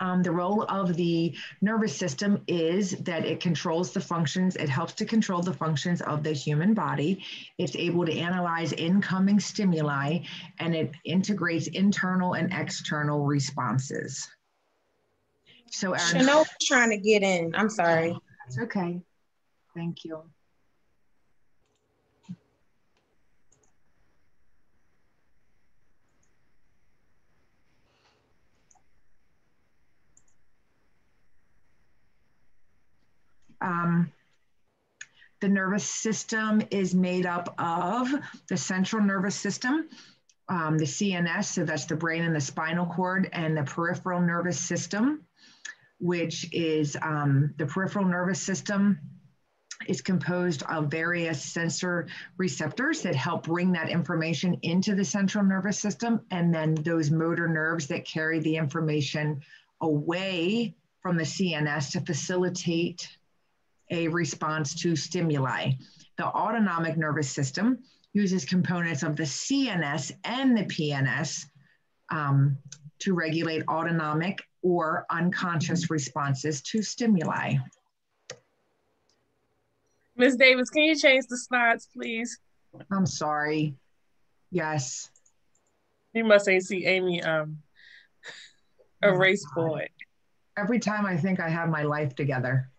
Um, the role of the nervous system is that it controls the functions, it helps to control the functions of the human body. It's able to analyze incoming stimuli and it integrates internal and external responses. So, our Chanel trying to get in. I'm sorry. It's okay. Thank you. Um, the nervous system is made up of the central nervous system, um, the CNS, so that's the brain and the spinal cord, and the peripheral nervous system, which is um, the peripheral nervous system is composed of various sensor receptors that help bring that information into the central nervous system, and then those motor nerves that carry the information away from the CNS to facilitate a response to stimuli. The autonomic nervous system uses components of the CNS and the PNS um, to regulate autonomic or unconscious responses to stimuli. Ms. Davis, can you change the slides, please? I'm sorry. Yes. You must ain't see Amy um erase oh board. Every time I think I have my life together.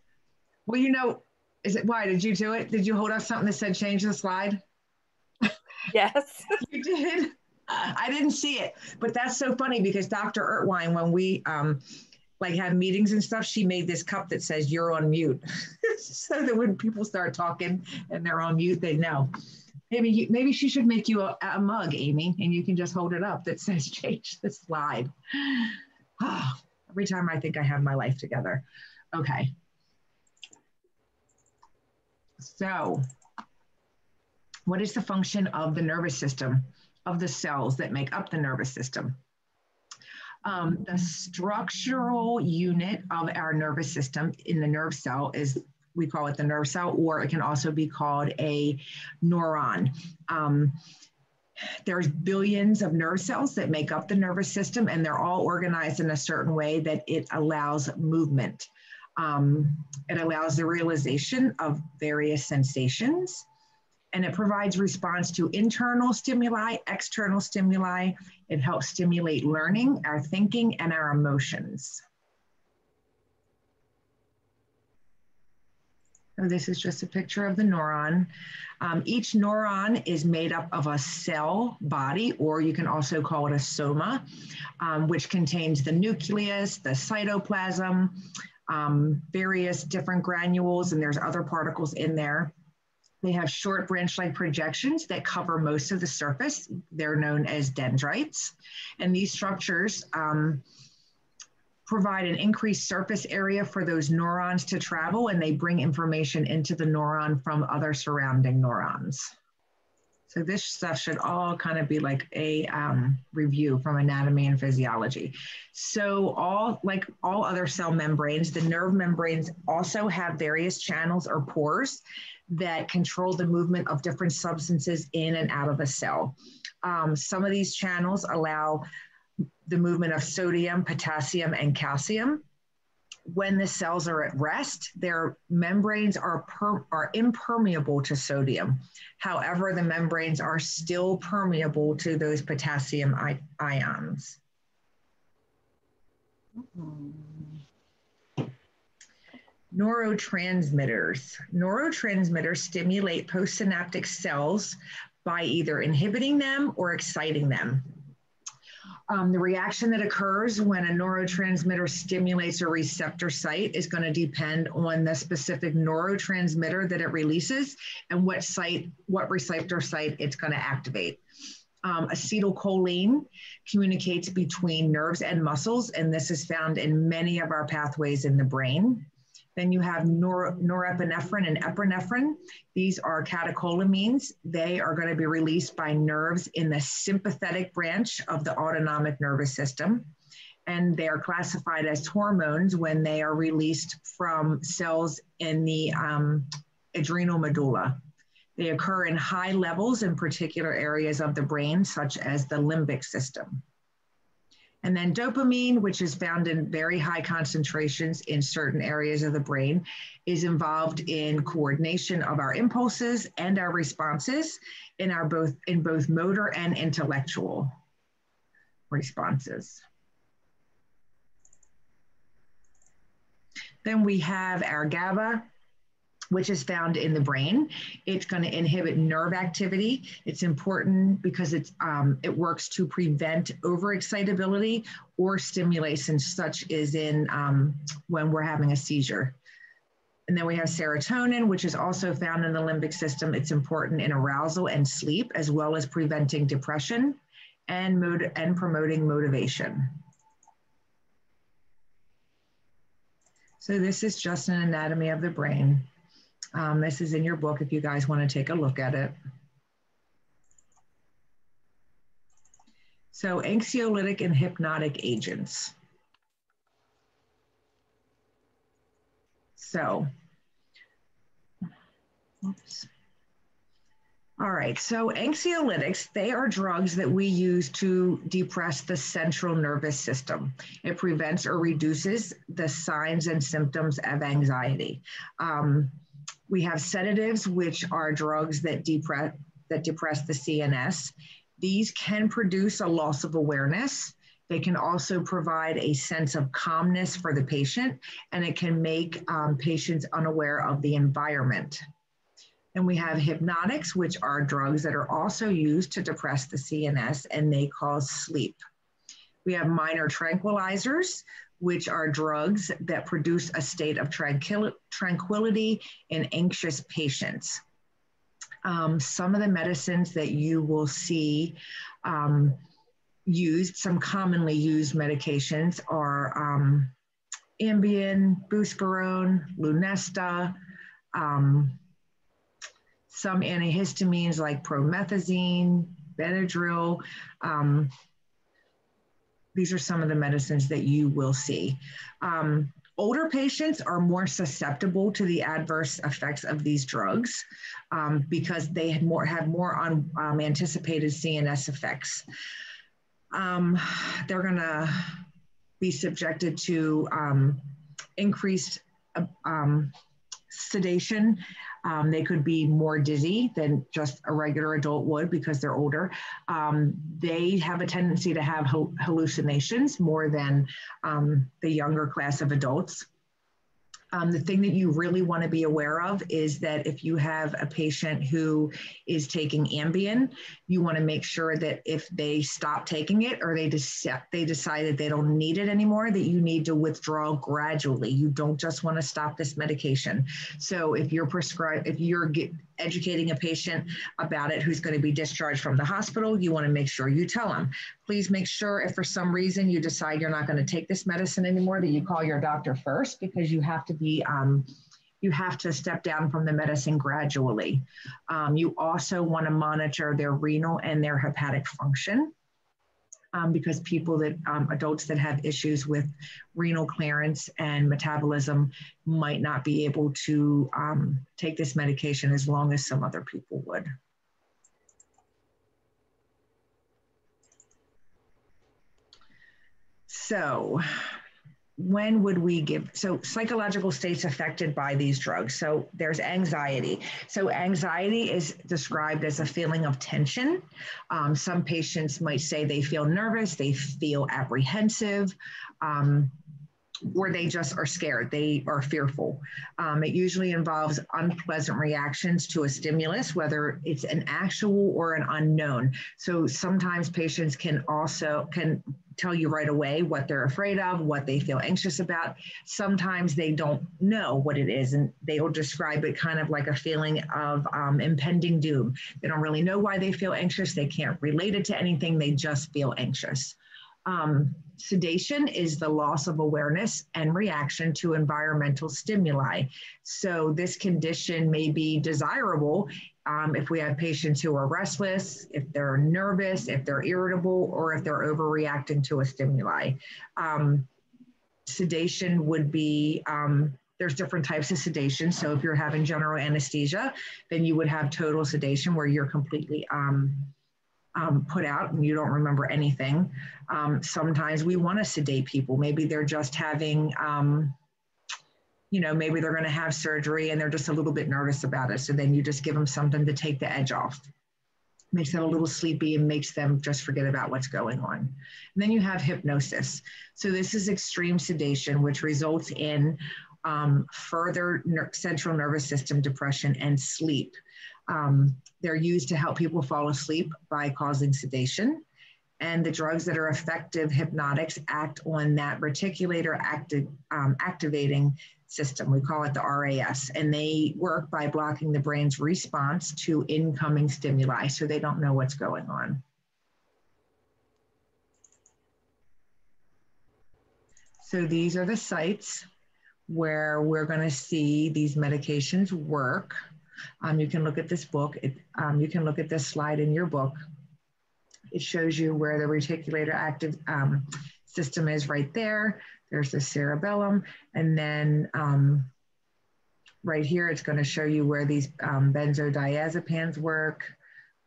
Well, you know, is it why did you do it? Did you hold up something that said change the slide? Yes. you did. I didn't see it, but that's so funny because Dr. Ertwine, when we um, like have meetings and stuff, she made this cup that says you're on mute, so that when people start talking and they're on mute, they know. Maybe you, maybe she should make you a, a mug, Amy, and you can just hold it up that says change the slide. every time I think I have my life together. Okay. So, what is the function of the nervous system, of the cells that make up the nervous system? Um, the structural unit of our nervous system in the nerve cell is, we call it the nerve cell, or it can also be called a neuron. Um, there's billions of nerve cells that make up the nervous system, and they're all organized in a certain way that it allows movement. Um, it allows the realization of various sensations and it provides response to internal stimuli, external stimuli. It helps stimulate learning, our thinking, and our emotions. So this is just a picture of the neuron. Um, each neuron is made up of a cell body, or you can also call it a soma, um, which contains the nucleus, the cytoplasm, um, various different granules, and there's other particles in there. They have short branch-like projections that cover most of the surface. They're known as dendrites. And these structures um, provide an increased surface area for those neurons to travel, and they bring information into the neuron from other surrounding neurons. So this stuff should all kind of be like a um, review from anatomy and physiology. So all like all other cell membranes, the nerve membranes also have various channels or pores that control the movement of different substances in and out of a cell. Um, some of these channels allow the movement of sodium, potassium, and calcium when the cells are at rest, their membranes are, per, are impermeable to sodium. However, the membranes are still permeable to those potassium ions. Neurotransmitters. Neurotransmitters stimulate postsynaptic cells by either inhibiting them or exciting them. Um, the reaction that occurs when a neurotransmitter stimulates a receptor site is going to depend on the specific neurotransmitter that it releases and what site, what receptor site it's going to activate. Um, acetylcholine communicates between nerves and muscles, and this is found in many of our pathways in the brain. Then you have nor norepinephrine and epinephrine. These are catecholamines. They are going to be released by nerves in the sympathetic branch of the autonomic nervous system. And they are classified as hormones when they are released from cells in the um, adrenal medulla. They occur in high levels in particular areas of the brain, such as the limbic system. And then dopamine, which is found in very high concentrations in certain areas of the brain, is involved in coordination of our impulses and our responses in our both in both motor and intellectual responses. Then we have our GABA, which is found in the brain. It's going to inhibit nerve activity. It's important because it's um, it works to prevent overexcitability or stimulation, such as in um, when we're having a seizure. And then we have serotonin, which is also found in the limbic system. It's important in arousal and sleep, as well as preventing depression and, mod- and promoting motivation. So this is just an anatomy of the brain. Um, this is in your book if you guys want to take a look at it. So anxiolytic and hypnotic agents. So, oops. All right, so anxiolytics, they are drugs that we use to depress the central nervous system. It prevents or reduces the signs and symptoms of anxiety. Um, we have sedatives, which are drugs that depress, that depress the CNS. These can produce a loss of awareness they can also provide a sense of calmness for the patient, and it can make um, patients unaware of the environment. And we have hypnotics, which are drugs that are also used to depress the CNS and they cause sleep. We have minor tranquilizers, which are drugs that produce a state of tranquil tranquility in anxious patients. Um, some of the medicines that you will see um, used, some commonly used medications are um, Ambien, Buspirone, Lunesta, um, some antihistamines like promethazine, Benadryl. These are some of the medicines that you will see. Um, older patients are more susceptible to the adverse effects of these drugs um, because they more have more on um, anticipated CNS effects um, they're going to be subjected to um, increased uh, um, sedation. Um, they could be more dizzy than just a regular adult would because they're older. Um, they have a tendency to have hallucinations more than um, the younger class of adults. Um, the thing that you really want to be aware of is that if you have a patient who is taking Ambien, you want to make sure that if they stop taking it or they decide they decided they don't need it anymore, that you need to withdraw gradually. You don't just want to stop this medication. So if you're prescribed, if you're get, educating a patient about it who's going to be discharged from the hospital, you want to make sure you tell them. Please make sure if for some reason you decide you're not going to take this medicine anymore, that you call your doctor first because you have to be. Um, you have to step down from the medicine gradually. Um, you also want to monitor their renal and their hepatic function um, because people that, um, adults that have issues with renal clearance and metabolism might not be able to um, take this medication as long as some other people would. So when would we give so psychological states affected by these drugs so there's anxiety so anxiety is described as a feeling of tension um, some patients might say they feel nervous they feel apprehensive um, or they just are scared, they are fearful. Um, it usually involves unpleasant reactions to a stimulus, whether it's an actual or an unknown. So sometimes patients can also can tell you right away what they're afraid of, what they feel anxious about. Sometimes they don't know what it is, and they will describe it kind of like a feeling of um, impending doom. They don't really know why they feel anxious. They can't relate it to anything. They just feel anxious. Um, sedation is the loss of awareness and reaction to environmental stimuli. So, this condition may be desirable um, if we have patients who are restless, if they're nervous, if they're irritable, or if they're overreacting to a stimuli. Um, sedation would be um, there's different types of sedation. So if you're having general anesthesia, then you would have total sedation where you're completely um, um, put out and you don't remember anything. Um, sometimes we want to sedate people. Maybe they're just having, um, you know, maybe they're going to have surgery and they're just a little bit nervous about it. So then you just give them something to take the edge off. Makes them a little sleepy and makes them just forget about what's going on. And then you have hypnosis. So this is extreme sedation, which results in um, further ner- central nervous system depression and sleep. Um, they're used to help people fall asleep by causing sedation. And the drugs that are effective hypnotics act on that reticulator active, um, activating system. We call it the RAS. And they work by blocking the brain's response to incoming stimuli so they don't know what's going on. So these are the sites where we're going to see these medications work. Um, you can look at this book. It, um, you can look at this slide in your book. It shows you where the reticulator active um, system is right there. There's the cerebellum. And then um, right here, it's going to show you where these um, benzodiazepines work.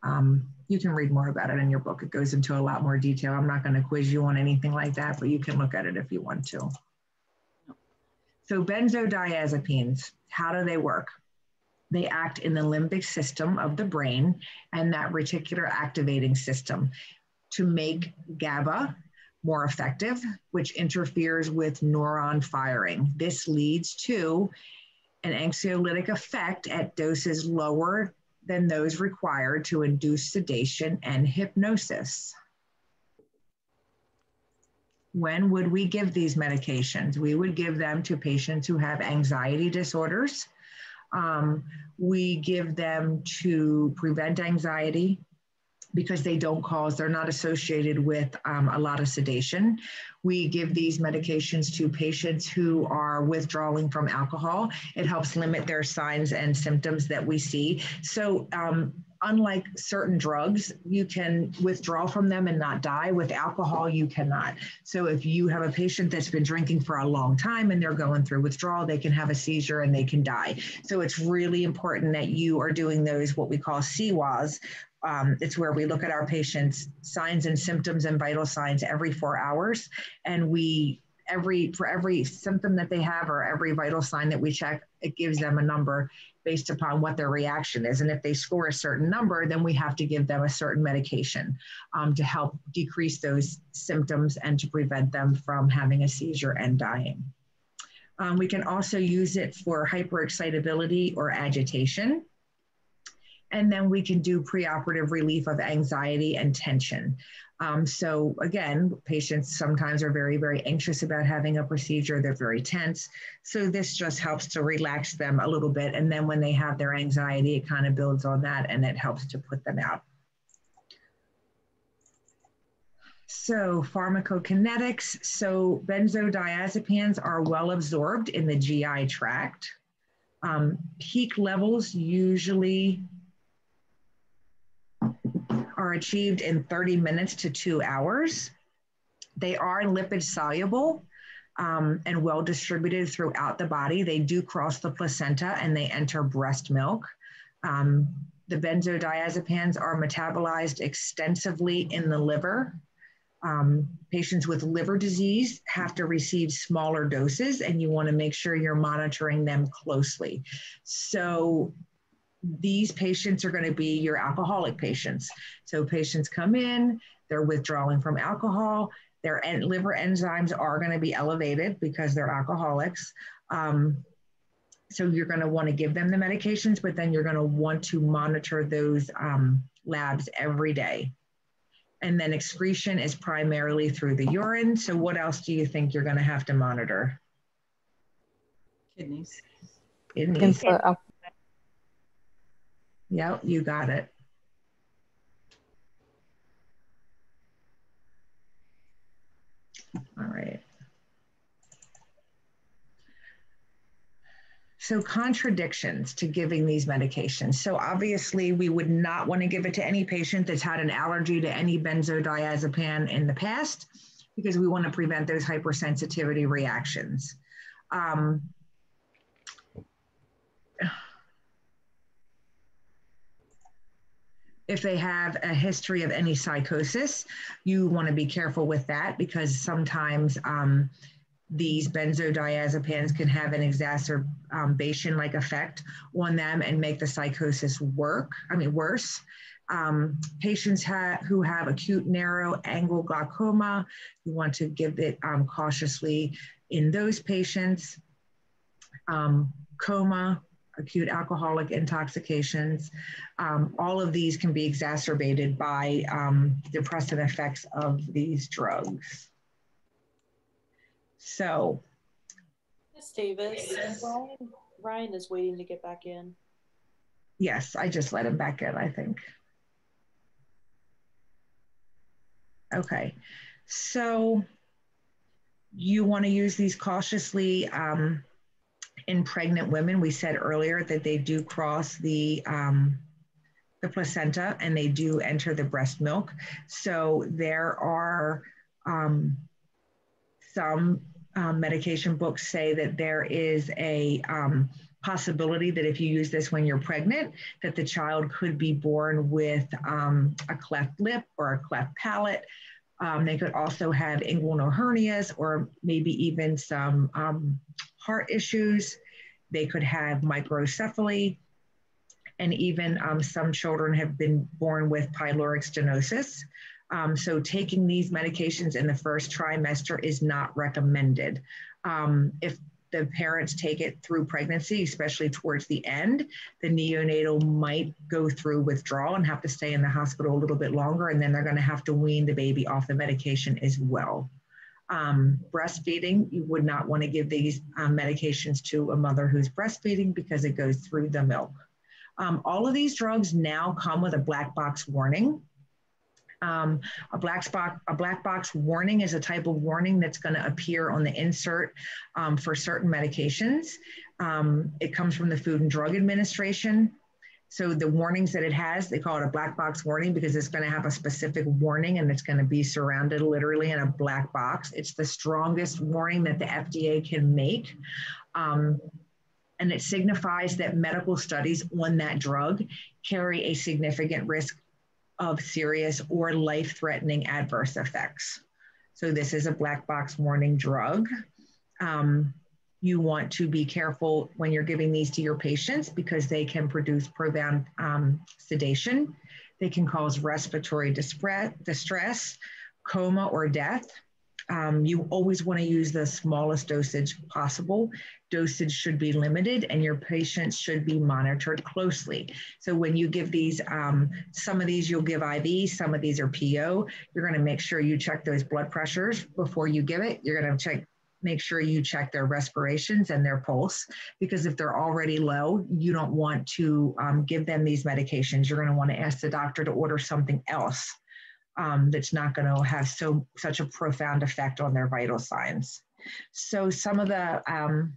Um, you can read more about it in your book. It goes into a lot more detail. I'm not going to quiz you on anything like that, but you can look at it if you want to. So benzodiazepines, how do they work? They act in the limbic system of the brain and that reticular activating system to make GABA more effective, which interferes with neuron firing. This leads to an anxiolytic effect at doses lower than those required to induce sedation and hypnosis when would we give these medications? We would give them to patients who have anxiety disorders. Um, we give them to prevent anxiety because they don't cause, they're not associated with um, a lot of sedation. We give these medications to patients who are withdrawing from alcohol. It helps limit their signs and symptoms that we see. So um, unlike certain drugs, you can withdraw from them and not die. With alcohol, you cannot. So if you have a patient that's been drinking for a long time and they're going through withdrawal, they can have a seizure and they can die. So it's really important that you are doing those what we call CIWAs. Um, it's where we look at our patients' signs and symptoms and vital signs every four hours, and we every for every symptom that they have or every vital sign that we check, it gives them a number based upon what their reaction is. And if they score a certain number, then we have to give them a certain medication um, to help decrease those symptoms and to prevent them from having a seizure and dying. Um, we can also use it for hyperexcitability or agitation. And then we can do preoperative relief of anxiety and tension. Um, so again, patients sometimes are very, very anxious about having a procedure. They're very tense. So this just helps to relax them a little bit. And then when they have their anxiety, it kind of builds on that and it helps to put them out. So pharmacokinetics. So benzodiazepines are well absorbed in the GI tract. Um, peak levels usually are achieved in 30 minutes to two hours. They are lipid soluble um, and well distributed throughout the body. They do cross the placenta and they enter breast milk. Um, the benzodiazepines are metabolized extensively in the liver. Um, patients with liver disease have to receive smaller doses, and you want to make sure you're monitoring them closely. So, these patients are going to be your alcoholic patients. So patients come in, they're withdrawing from alcohol, their en- liver enzymes are going to be elevated because they're alcoholics. Um, so you're going to want to give them the medications, but then you're going to want to monitor those um, labs every day. And then excretion is primarily through the urine. So what else do you think you're going to have to monitor? Kidneys. Kidneys. Yep, you got it. All right. So contradictions to giving these medications. So obviously we would not want to give it to any patient that's had an allergy to any benzodiazepine in the past because we want to prevent those hypersensitivity reactions. Um, If they have a history of any psychosis, you want to be careful with that because sometimes um, these benzodiazepines can have an exacerbation like effect on them and make the psychosis work, I mean, worse. Um, patients ha who have acute narrow angle glaucoma, you want to give it um, cautiously in those patients. Um, coma, acute alcoholic intoxications, um, all of these can be exacerbated by um, depressant effects of these drugs. So. Ms. Davis, Ryan, Ryan is waiting to get back in. Yes, I just let him back in, I think. Okay, so you want to use these cautiously um, in pregnant women. We said earlier that they do cross the um, the placenta and they do enter the breast milk. So there are um, some um, medication books say that there is a um, possibility that if you use this when you're pregnant, that the child could be born with um, a cleft lip or a cleft palate. Um, they could also have inguinal hernias or maybe even some heart issues. They could have microcephaly. And even um, some children have been born with pyloric stenosis. Um, so taking these medications in the first trimester is not recommended. Um, if the parents take it through pregnancy, especially towards the end, the neonatal might go through withdrawal and have to stay in the hospital a little bit longer, and then they're going to have to wean the baby off the medication as well. Um, breastfeeding, you would not want to give these um, medications to a mother who's breastfeeding because it goes through the milk. Um, all of these drugs now come with a black box warning. Um, a black box a black box warning is a type of warning that's going to appear on the insert um, for certain medications. Um, it comes from the Food and Drug Administration. So the warnings that it has, they call it a black box warning because it's going to have a specific warning and it's going to be surrounded literally in a black box. It's the strongest warning that the FDA can make. Um, and it signifies that medical studies on that drug carry a significant risk of serious or life threatening adverse effects. So, this is a black box warning drug. Um, you want to be careful when you're giving these to your patients because they can produce profound um, sedation. They can cause respiratory distress, coma, or death. Um, you always want to use the smallest dosage possible. Dosage should be limited and your patients should be monitored closely. So when you give these, um, some of these you'll give IV, some of these are PO. You're going to make sure you check those blood pressures before you give it. You're going to check make sure you check their respirations and their pulse because if they're already low, you don't want to um, give them these medications. You're going to want to ask the doctor to order something else um, that's not going to have so such a profound effect on their vital signs. So some of the um,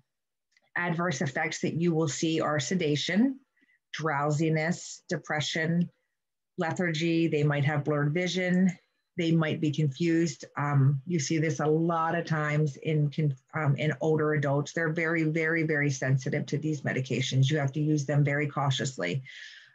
adverse effects that you will see are sedation, drowsiness, depression, lethargy. They might have blurred vision. They might be confused. Um, you see this a lot of times in um, in older adults. They're very, very, very sensitive to these medications. You have to use them very cautiously.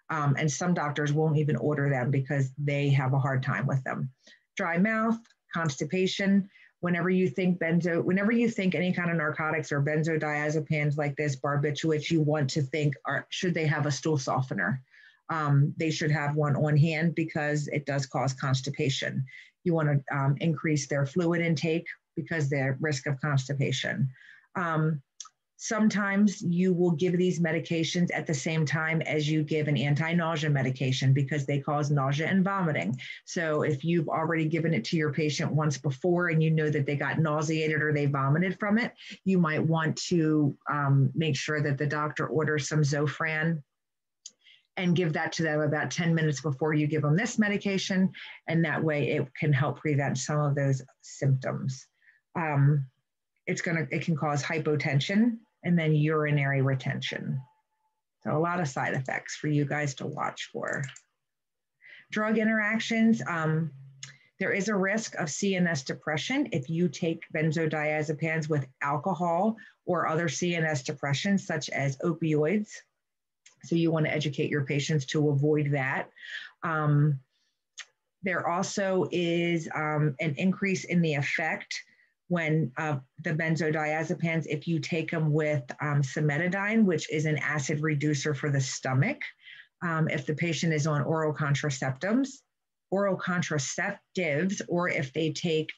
Um, and some doctors won't even order them because they have a hard time with them. Dry mouth, constipation. Whenever you think benzo, whenever you think any kind of narcotics or benzodiazepines like this, barbiturates, you want to think, are, should they have a stool softener? Um, they should have one on hand because it does cause constipation. You want to um, increase their fluid intake because they're risk of constipation. Um, Sometimes you will give these medications at the same time as you give an anti nausea medication because they cause nausea and vomiting. So, if you've already given it to your patient once before and you know that they got nauseated or they vomited from it, you might want to um, make sure that the doctor orders some Zofran and give that to them about 10 minutes before you give them this medication. And that way it can help prevent some of those symptoms. Um, it's to, it can cause hypotension and then urinary retention. So a lot of side effects for you guys to watch for. Drug interactions, um, there is a risk of CNS depression if you take benzodiazepines with alcohol or other CNS depressions such as opioids. So you want to educate your patients to avoid that. Um, there also is um, an increase in the effect when uh, the benzodiazepines, if you take them with um, cimetidine, which is an acid reducer for the stomach, um, if the patient is on oral contraceptives, oral contraceptives, or if they take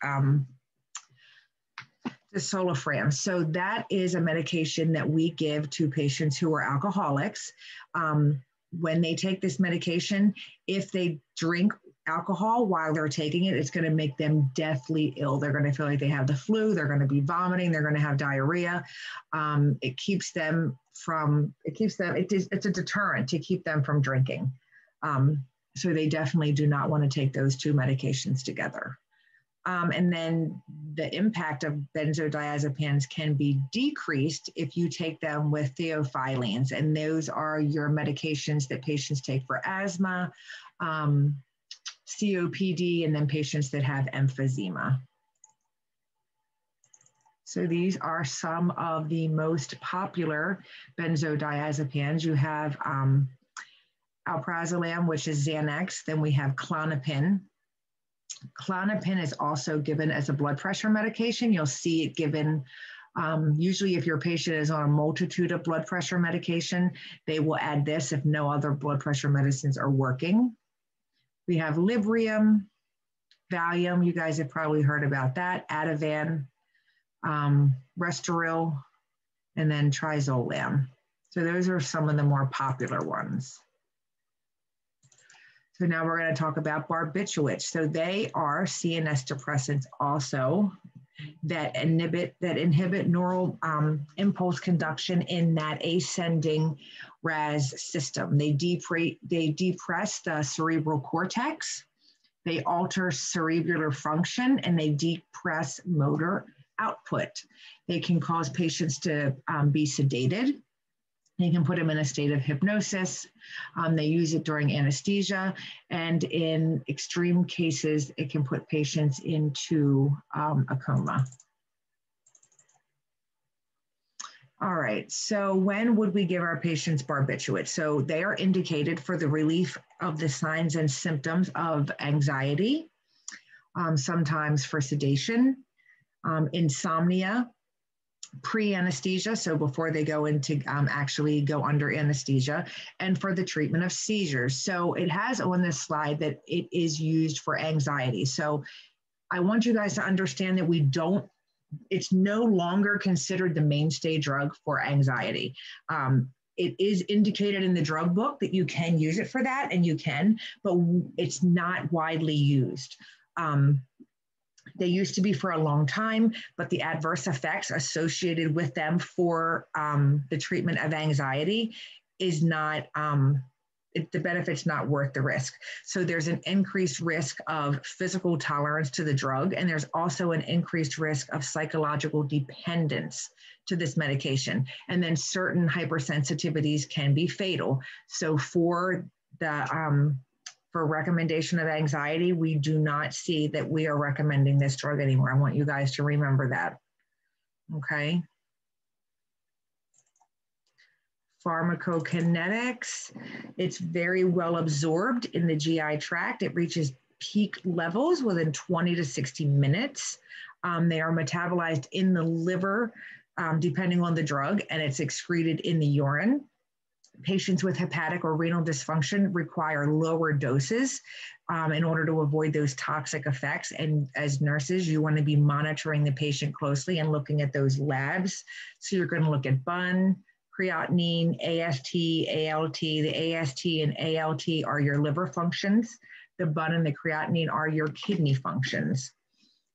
disulfiram. So that is a medication that we give to patients who are alcoholics. Um, when they take this medication, if they drink alcohol while they're taking it, it's going to make them deathly ill. They're going to feel like they have the flu. They're going to be vomiting. They're going to have diarrhea. Um, it keeps them from. It keeps them. It is, it's a deterrent to keep them from drinking. Um, so they definitely do not want to take those two medications together. Um, and then the impact of benzodiazepines can be decreased if you take them with theophylline. And those are your medications that patients take for asthma, um, COPD, and then patients that have emphysema. So these are some of the most popular benzodiazepines. You have um, alprazolam, which is Xanax. Then we have Klonopin, Klonopin is also given as a blood pressure medication. You'll see it given um, usually if your patient is on a multitude of blood pressure medication, they will add this if no other blood pressure medicines are working. We have Librium, Valium, you guys have probably heard about that, Ativan, um, Restoril, and then Triazolam. So those are some of the more popular ones. So now we're going to talk about barbiturates. So they are CNS depressants also that inhibit that inhibit neural um, impulse conduction in that ascending RAS system. They, depre- they depress the cerebral cortex, they alter cerebral function, and they depress motor output. They can cause patients to um, be sedated. You can put them in a state of hypnosis. Um, they use it during anesthesia. And in extreme cases, it can put patients into um, a coma. All right, so when would we give our patients barbiturates? So they are indicated for the relief of the signs and symptoms of anxiety, um, sometimes for sedation, um, insomnia, pre-anesthesia, so before they go into um, actually go under anesthesia, and for the treatment of seizures. So it has on this slide that it is used for anxiety. So I want you guys to understand that we don't, it's no longer considered the mainstay drug for anxiety. Um, it is indicated in the drug book that you can use it for that, and you can, but it's not widely used. Um, they used to be for a long time, but the adverse effects associated with them for um, the treatment of anxiety is not, um, it, the benefit's not worth the risk. So there's an increased risk of physical tolerance to the drug, and there's also an increased risk of psychological dependence to this medication. And then certain hypersensitivities can be fatal. So for the um, for recommendation of anxiety, we do not see that we are recommending this drug anymore. I want you guys to remember that. Okay. Pharmacokinetics, it's very well absorbed in the GI tract. It reaches peak levels within 20 to 60 minutes. Um, they are metabolized in the liver, um, depending on the drug, and it's excreted in the urine patients with hepatic or renal dysfunction require lower doses um, in order to avoid those toxic effects. And as nurses, you want to be monitoring the patient closely and looking at those labs. So you're going to look at BUN, creatinine, AST, ALT. The AST and ALT are your liver functions. The BUN and the creatinine are your kidney functions.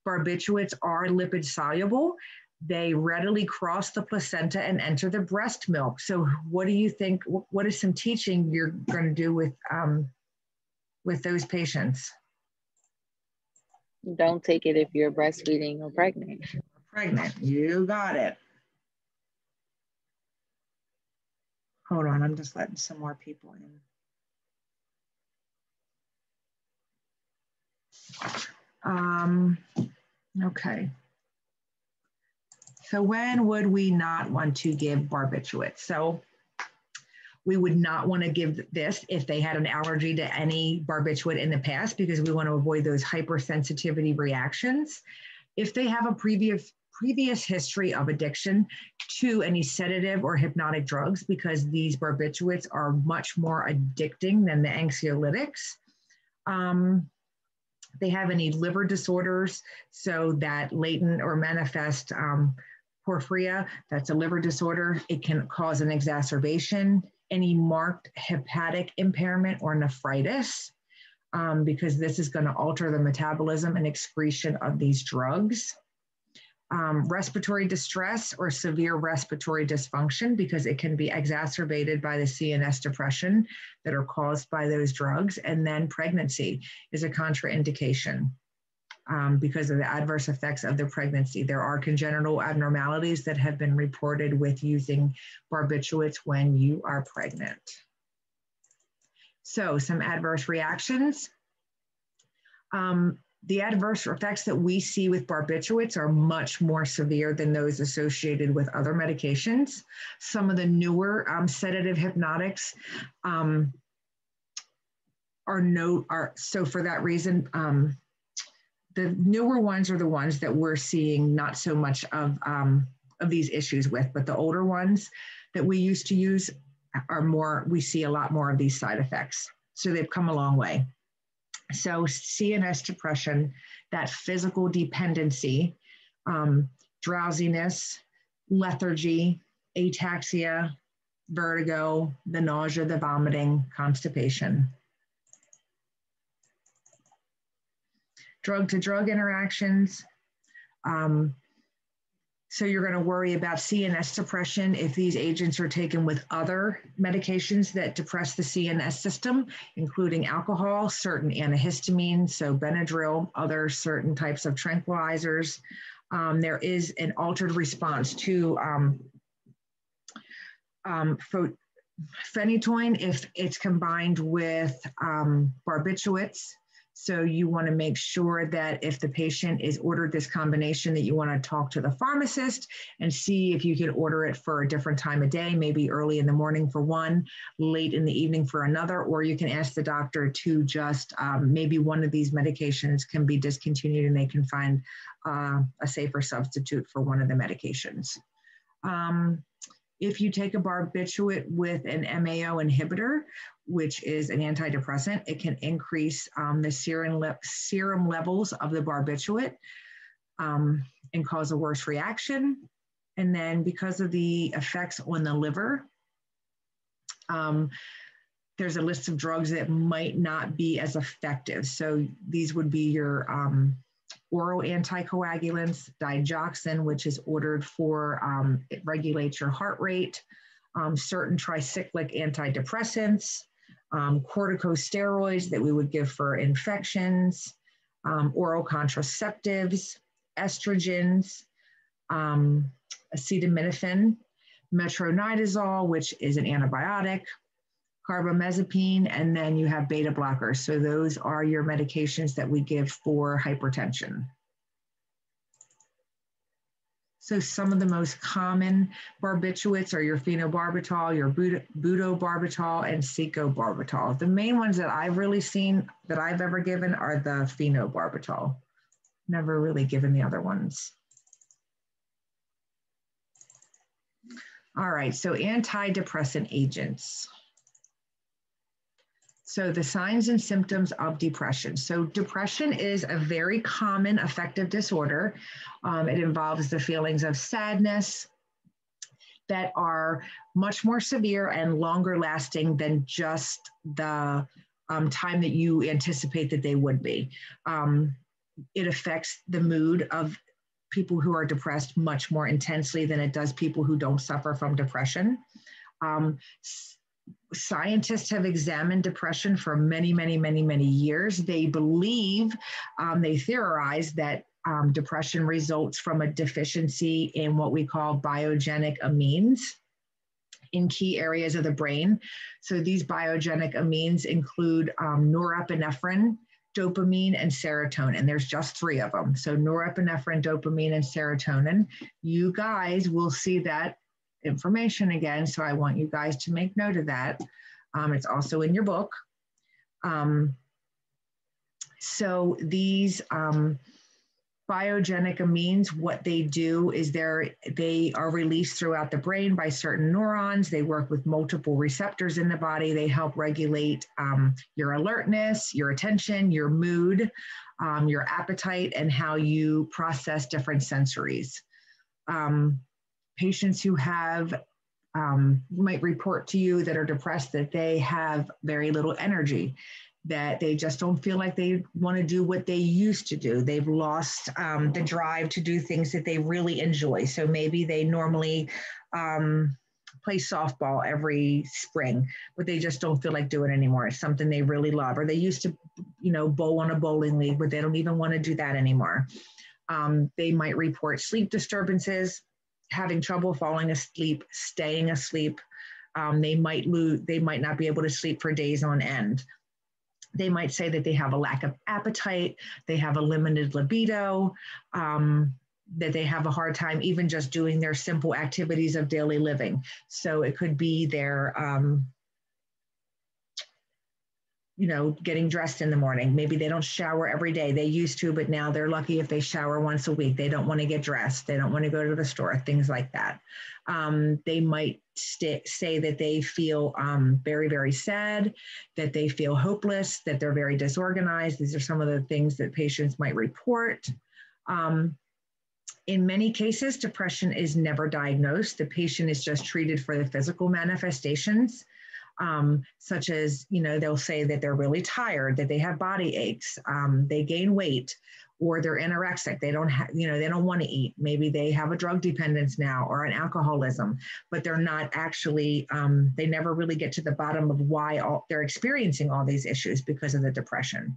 Barbiturates are lipid soluble they readily cross the placenta and enter the breast milk. So, what do you think? What is some teaching you're going to do with um, with those patients? Don't take it if you're breastfeeding or pregnant. Pregnant, you got it. Hold on, I'm just letting some more people in. Um, okay. So when would we not want to give barbiturates? So We would not want to give this if they had an allergy to any barbiturate in the past because we want to avoid those hypersensitivity reactions. If they have a previous previous history of addiction to any sedative or hypnotic drugs because these barbiturates are much more addicting than the anxiolytics. Um, they have any liver disorders, so that latent or manifest um, porphyria, that's a liver disorder. It can cause an exacerbation, any marked hepatic impairment or nephritis, um, because this is going to alter the metabolism and excretion of these drugs um, respiratory distress or severe respiratory dysfunction because it can be exacerbated by the CNS depression that are caused by those drugs. And then pregnancy is a contraindication. Um, because of the adverse effects of the pregnancy. There are congenital abnormalities that have been reported with using barbiturates when you are pregnant. So, some adverse reactions. Um, the adverse effects that we see with barbiturates are much more severe than those associated with other medications. Some of the newer um, sedative hypnotics um, are no are so for that reason. Um, the newer ones are the ones that we're seeing not so much of um, of these issues with, but the older ones that we used to use are more. We see a lot more of these side effects. So they've come a long way. So, CNS depression, that physical dependency, um, drowsiness, lethargy, ataxia, vertigo, the nausea, the vomiting, constipation. Drug to drug interactions, um, so you're going to worry about CNS depression if these agents are taken with other medications that depress the CNS system, including alcohol, certain antihistamines, so Benadryl, other certain types of tranquilizers. Um, there is an altered response to um, um, phenytoin if it's combined with um, barbiturates so you want to make sure that if the patient is ordered this combination that you want to talk to the pharmacist and see if you can order it for a different time of day, maybe early in the morning for one, late in the evening for another, or you can ask the doctor to just um, maybe one of these medications can be discontinued and they can find uh, a safer substitute for one of the medications. Um, if you take a barbiturate with an MAO inhibitor, which is an antidepressant, it can increase um, the serum, le serum levels of the barbiturate um, and cause a worse reaction. And then because of the effects on the liver, um, there's a list of drugs that might not be as effective. So these would be your um, oral anticoagulants, digoxin, which is ordered for, um, it regulates your heart rate, um, certain tricyclic antidepressants, um, corticosteroids that we would give for infections, um, oral contraceptives, estrogens, um, acetaminophen, metronidazole, which is an antibiotic, carbamazepine, and then you have beta blockers. So those are your medications that we give for hypertension. So some of the most common barbiturates are your phenobarbital, your butobarbital, and secobarbital. The main ones that I've really seen that I've ever given are the phenobarbital. Never really given the other ones. All right, so antidepressant agents. So, the signs and symptoms of depression. So, depression is a very common affective disorder. Um, it involves the feelings of sadness that are much more severe and longer lasting than just the um, time that you anticipate that they would be. Um, it affects the mood of people who are depressed much more intensely than it does people who don't suffer from depression. Um, scientists have examined depression for many, many, many, many years. They believe, um, they theorize that um, depression results from a deficiency in what we call biogenic amines in key areas of the brain. So these biogenic amines include um, norepinephrine, dopamine, and serotonin. There's just three of them. So norepinephrine, dopamine, and serotonin. You guys will see that information again, so I want you guys to make note of that. Um, it's also in your book. Um, so these um, biogenic amines, what they do is they're, they are released throughout the brain by certain neurons. They work with multiple receptors in the body. They help regulate um, your alertness, your attention, your mood, um, your appetite, and how you process different sensories. Um, patients who have um, might report to you that are depressed that they have very little energy that they just don't feel like they want to do what they used to do. They've lost um, the drive to do things that they really enjoy. So maybe they normally um, play softball every spring, but they just don't feel like doing it anymore. It's something they really love. Or they used to, you know, bowl on a bowling league, but they don't even want to do that anymore. Um, they might report sleep disturbances, having trouble falling asleep, staying asleep. Um, they might lose, they might not be able to sleep for days on end they might say that they have a lack of appetite, they have a limited libido, um, that they have a hard time even just doing their simple activities of daily living. So it could be their, um, you know, getting dressed in the morning. Maybe they don't shower every day. They used to, but now they're lucky if they shower once a week. They don't want to get dressed. They don't want to go to the store, things like that. Um, they might st- say that they feel um, very, very sad, that they feel hopeless, that they're very disorganized. These are some of the things that patients might report. Um, in many cases, depression is never diagnosed. The patient is just treated for the physical manifestations, um, such as, you know, they'll say that they're really tired, that they have body aches, um, they gain weight, or they're anorexic they don't have you know they don't want to eat. Maybe they have a drug dependence now or an alcoholism but they're not actually um, they never really get to the bottom of why all, they're experiencing all these issues because of the depression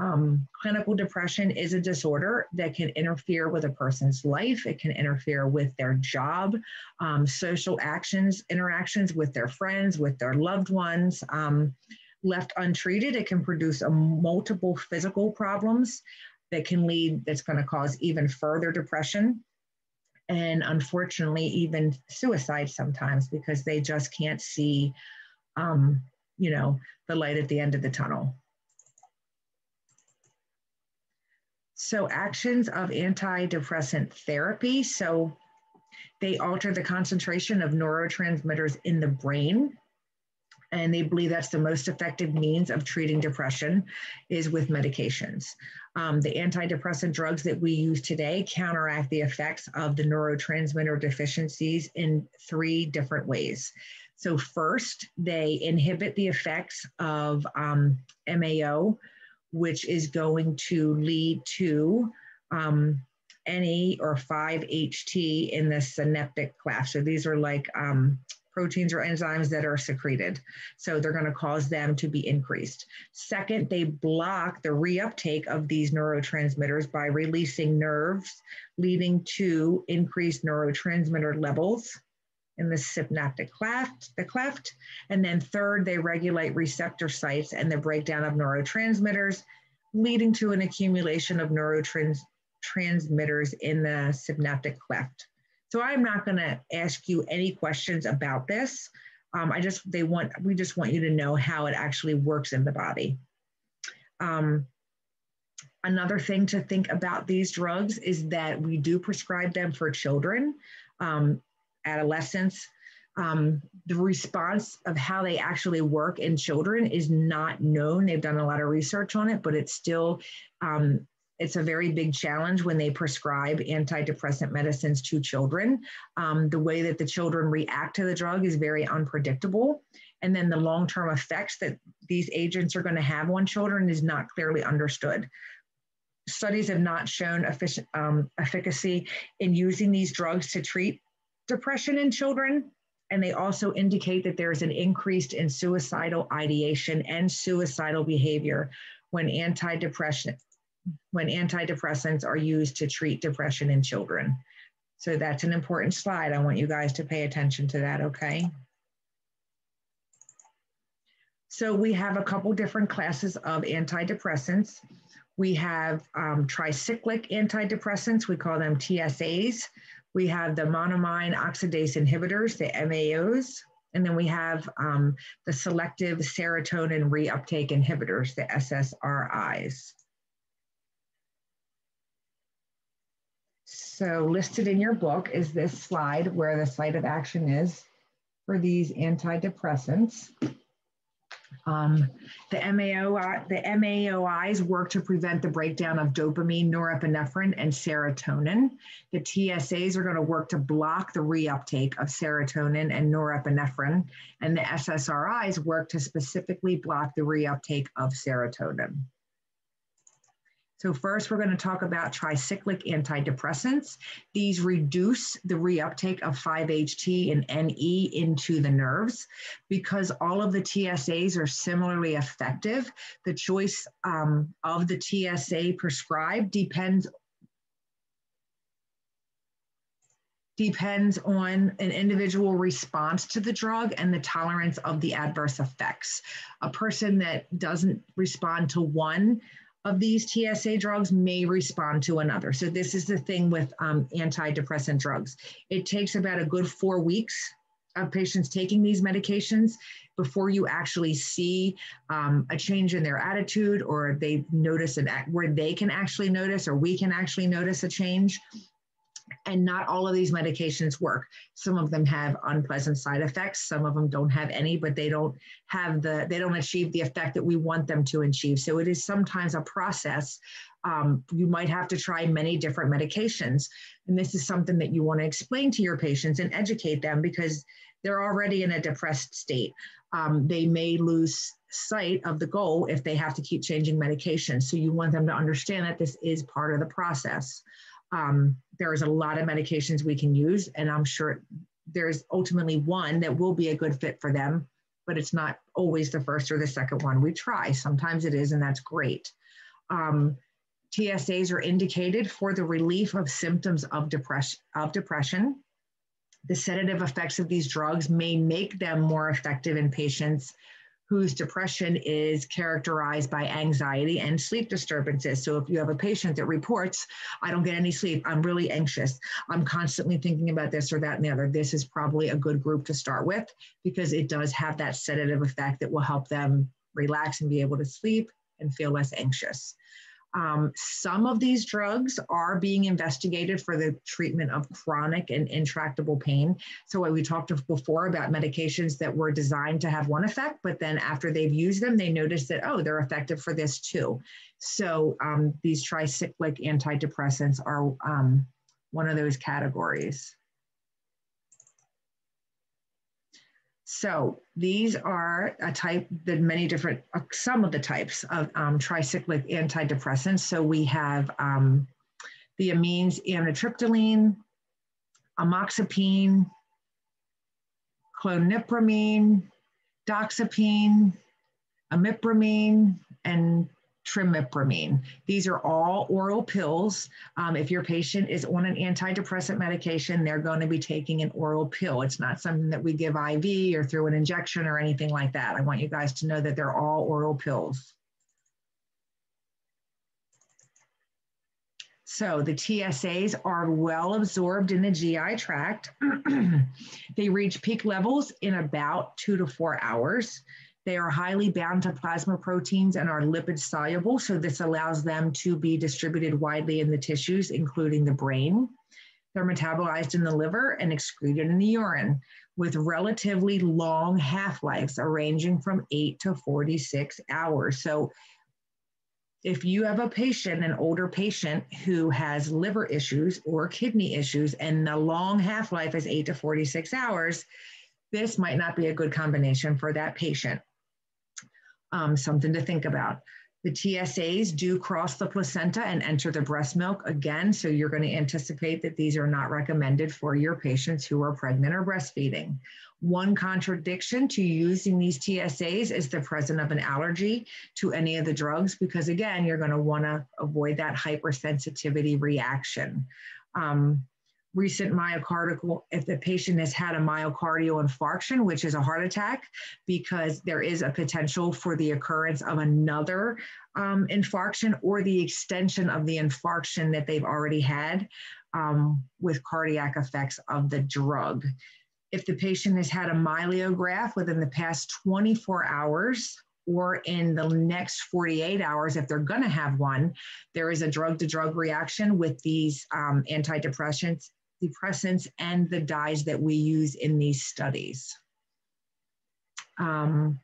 um, clinical depression is a disorder that can interfere with a person's life it can interfere with their job um, social actions interactions with their friends with their loved ones um, left untreated it can produce a multiple physical problems that can lead, that's going to cause even further depression and unfortunately even suicide sometimes because they just can't see, um, you know, the light at the end of the tunnel. So actions of antidepressant therapy. So they alter the concentration of neurotransmitters in the brain and they believe that's the most effective means of treating depression is with medications. Um, the antidepressant drugs that we use today counteract the effects of the neurotransmitter deficiencies in three different ways. So first, they inhibit the effects of um, MAO, which is going to lead to um, NE or 5-HT in the synaptic cleft. So these are like um, proteins or enzymes that are secreted. So they're going to cause them to be increased. Second, they block the reuptake of these neurotransmitters by releasing nerves, leading to increased neurotransmitter levels in the synaptic cleft, the cleft. And then third, they regulate receptor sites and the breakdown of neurotransmitters, leading to an accumulation of neurotransmitters in the synaptic cleft. So I'm not going to ask you any questions about this. Um, I just, they want, we just want you to know how it actually works in the body. Um, another thing to think about these drugs is that we do prescribe them for children, um, adolescents. Um, the response of how they actually work in children is not known. They've done a lot of research on it, but it's still um, it's a very big challenge when they prescribe antidepressant medicines to children. Um, the way that the children react to the drug is very unpredictable. And then the long term effects that these agents are going to have on children is not clearly understood. Studies have not shown efficient, um, efficacy in using these drugs to treat depression in children. And they also indicate that there's an increase in suicidal ideation and suicidal behavior when antidepressant when antidepressants are used to treat depression in children. So that's an important slide. I want you guys to pay attention to that, okay? So we have a couple different classes of antidepressants. We have um, tricyclic antidepressants, we call them TSAs. We have the monoamine oxidase inhibitors, the MAOs, and then we have um, the selective serotonin reuptake inhibitors, the SSRIs. So listed in your book is this slide where the site of action is for these antidepressants. Um, the, MAO, the MAOIs work to prevent the breakdown of dopamine, norepinephrine, and serotonin. The TSAs are going to work to block the reuptake of serotonin and norepinephrine, and the SSRIs work to specifically block the reuptake of serotonin. So first, we're going to talk about tricyclic antidepressants. These reduce the reuptake of 5-HT and NE into the nerves. Because all of the TSAs are similarly effective, the choice um, of the TSA prescribed depends depends on an individual response to the drug and the tolerance of the adverse effects. A person that doesn't respond to one of these TSA drugs may respond to another. So this is the thing with um, antidepressant drugs. It takes about a good four weeks of patients taking these medications before you actually see um, a change in their attitude or they notice an act where they can actually notice or we can actually notice a change and not all of these medications work. Some of them have unpleasant side effects. Some of them don't have any, but they don't have the, they don't achieve the effect that we want them to achieve. So it is sometimes a process. Um, you might have to try many different medications. And this is something that you want to explain to your patients and educate them because they're already in a depressed state. Um, they may lose sight of the goal if they have to keep changing medications. So you want them to understand that this is part of the process um, there's a lot of medications we can use, and I'm sure there's ultimately one that will be a good fit for them, but it's not always the first or the second one. We try. Sometimes it is, and that's great. Um, TSAs are indicated for the relief of symptoms of depression. Of depression. The sedative effects of these drugs may make them more effective in patients whose depression is characterized by anxiety and sleep disturbances. So if you have a patient that reports, I don't get any sleep, I'm really anxious, I'm constantly thinking about this or that and the other, this is probably a good group to start with because it does have that sedative effect that will help them relax and be able to sleep and feel less anxious. Um, some of these drugs are being investigated for the treatment of chronic and intractable pain. So, what we talked before about medications that were designed to have one effect, but then after they've used them, they notice that, oh, they're effective for this too. So, um, these tricyclic antidepressants are um, one of those categories. So these are a type, the many different, uh, some of the types of um, tricyclic antidepressants. So we have um, the amines amitriptyline, amoxapine, clomipramine, doxepin, imipramine, and trimipramine. These are all oral pills. Um, if your patient is on an antidepressant medication, they're going to be taking an oral pill. It's not something that we give IV or through an injection or anything like that. I want you guys to know that they're all oral pills. So the TSAs are well absorbed in the GI tract. they reach peak levels in about two to four hours. They are highly bound to plasma proteins and are lipid soluble, so this allows them to be distributed widely in the tissues, including the brain. They're metabolized in the liver and excreted in the urine with relatively long half lives, ranging from 8 to 46 hours. So, if you have a patient, an older patient who has liver issues or kidney issues, and the long half life is 8 to 46 hours, this might not be a good combination for that patient um, something to think about. The TSAs do cross the placenta and enter the breast milk again, so you're going to anticipate that these are not recommended for your patients who are pregnant or breastfeeding. One contradiction to using these TSAs is the presence of an allergy to any of the drugs, because again, you're going to want to avoid that hypersensitivity reaction. Um, recent myocardial, if the patient has had a myocardial infarction, which is a heart attack, because there is a potential for the occurrence of another um, infarction or the extension of the infarction that they've already had. um, with cardiac effects of the drug. If the patient has had a myelograph within the past 24 hours, or in the next 48 hours, if they're going to have one, there is a drug to drug reaction with these um, antidepressants depressants and the dyes that we use in these studies. Um,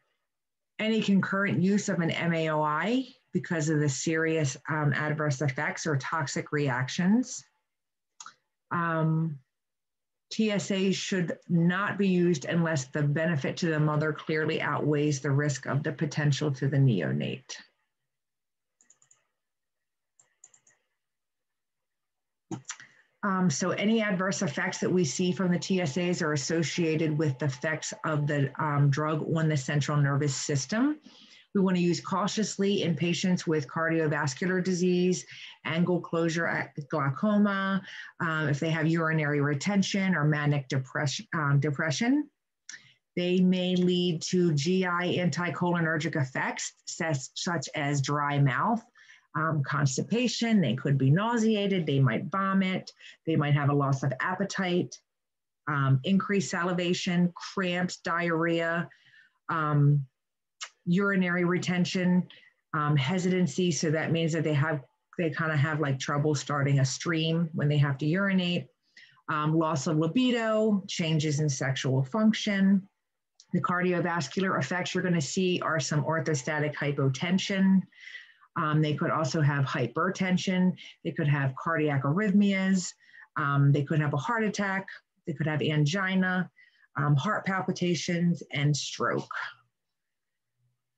any concurrent use of an MAOI because of the serious um, adverse effects or toxic reactions. Um, TSA should not be used unless the benefit to the mother clearly outweighs the risk of the potential to the neonate. Um, so any adverse effects that we see from the TSAs are associated with the effects of the um, drug on the central nervous system. We want to use cautiously in patients with cardiovascular disease, angle closure glaucoma, um, if they have urinary retention or manic depression. Um, depression. They may lead to GI anticholinergic effects, such as dry mouth, um, constipation, they could be nauseated, they might vomit, they might have a loss of appetite, um, increased salivation, cramps, diarrhea, um, urinary retention, um, hesitancy. So that means that they have, they kind of have like trouble starting a stream when they have to urinate, um, loss of libido, changes in sexual function. The cardiovascular effects you're going to see are some orthostatic hypotension, um, they could also have hypertension. They could have cardiac arrhythmias. Um, they could have a heart attack. They could have angina, um, heart palpitations, and stroke.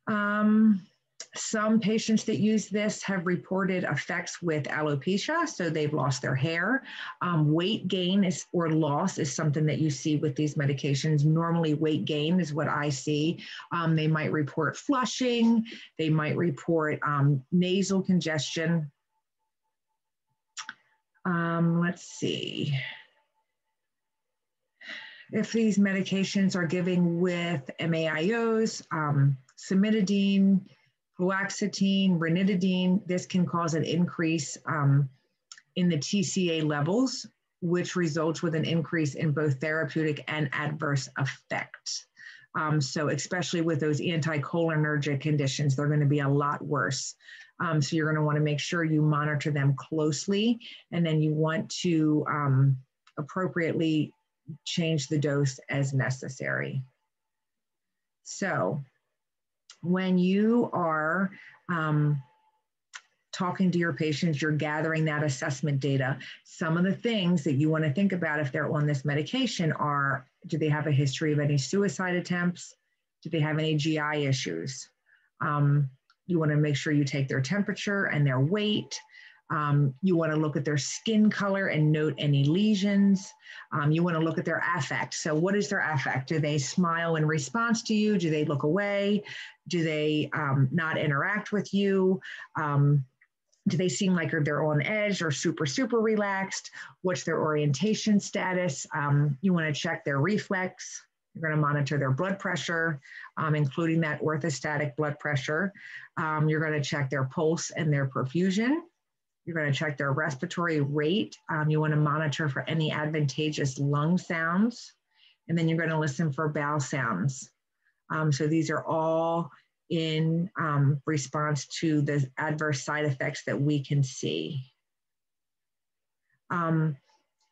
Um, some patients that use this have reported effects with alopecia, so they've lost their hair. Um, weight gain is, or loss is something that you see with these medications. Normally, weight gain is what I see. Um, they might report flushing, they might report um, nasal congestion. Um, let's see. If these medications are giving with MAIOs, um, cimetidine, fluoxetine, ranitidine, this can cause an increase um, in the TCA levels, which results with an increase in both therapeutic and adverse effects. Um, so especially with those anticholinergic conditions, they're going to be a lot worse. Um, so you're going to want to make sure you monitor them closely, and then you want to um, appropriately change the dose as necessary. So when you are um, talking to your patients, you're gathering that assessment data. Some of the things that you want to think about if they're on this medication are do they have a history of any suicide attempts? Do they have any GI issues? Um, you want to make sure you take their temperature and their weight. Um, you want to look at their skin color and note any lesions. Um, you want to look at their affect. So, what is their affect? Do they smile in response to you? Do they look away? Do they um, not interact with you? Um, do they seem like they're on edge or super, super relaxed? What's their orientation status? Um, you want to check their reflex. You're going to monitor their blood pressure, um, including that orthostatic blood pressure. you're going to check their pulse and their perfusion. You're going to check their respiratory rate. Um, you want to monitor for any adventitious lung sounds. And then you're going to listen for bowel sounds. Um, so these are all in um, response to the adverse side effects that we can see. Um,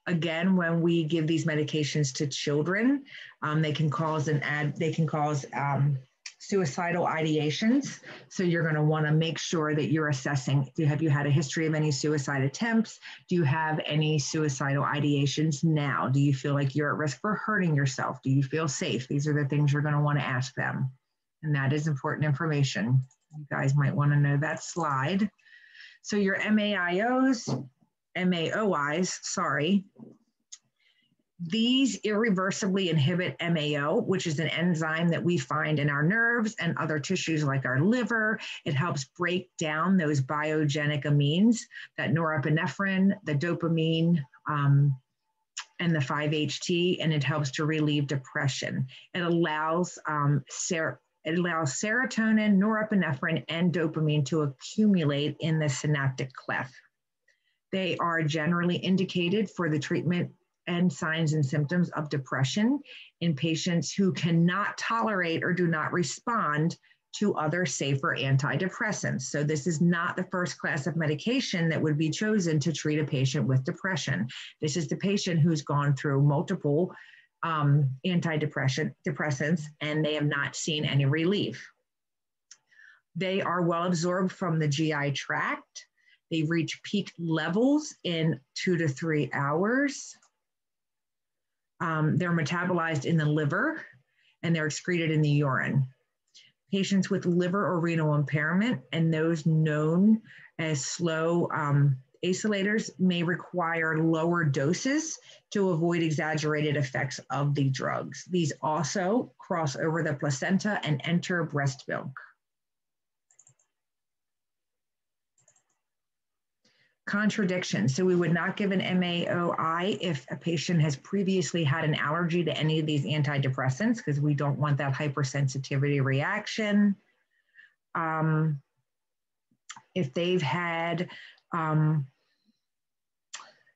again, when we give these medications to children, um, they can cause an ad, they can cause um, suicidal ideations. So you're going to want to make sure that you're assessing do, have you had a history of any suicide attempts? Do you have any suicidal ideations now? Do you feel like you're at risk for hurting yourself? Do you feel safe? These are the things you're going to want to ask them. And that is important information. You guys might want to know that slide. So your MAIOs, MAOIs, sorry, these irreversibly inhibit MAO, which is an enzyme that we find in our nerves and other tissues like our liver. It helps break down those biogenic amines, that norepinephrine, the dopamine, um, and the 5-HT, and it helps to relieve depression. It allows um, ser- it allows serotonin, norepinephrine, and dopamine to accumulate in the synaptic cleft. They are generally indicated for the treatment and signs and symptoms of depression in patients who cannot tolerate or do not respond to other safer antidepressants. So, this is not the first class of medication that would be chosen to treat a patient with depression. This is the patient who's gone through multiple um, antidepressant depressants and they have not seen any relief. They are well absorbed from the GI tract. They reach peak levels in two to three hours. Um, they're metabolized in the liver and they're excreted in the urine. Patients with liver or renal impairment and those known as slow um, acetylators may require lower doses to avoid exaggerated effects of the drugs. These also cross over the placenta and enter breast milk. Contradiction. So we would not give an MAOI if a patient has previously had an allergy to any of these antidepressants because we don't want that hypersensitivity reaction. Um, if they've had um,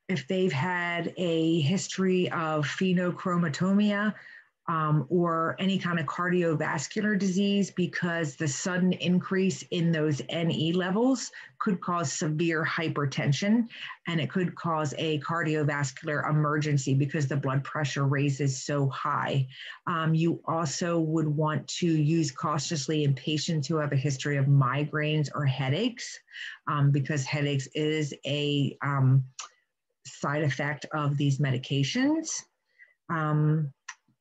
if they've had a history of phenochromatosia, um, or any kind of cardiovascular disease because the sudden increase in those NE levels could cause severe hypertension and it could cause a cardiovascular emergency because the blood pressure raises so high. Um, you also would want to use cautiously in patients who have a history of migraines or headaches um, because headaches is a um, side effect of these medications.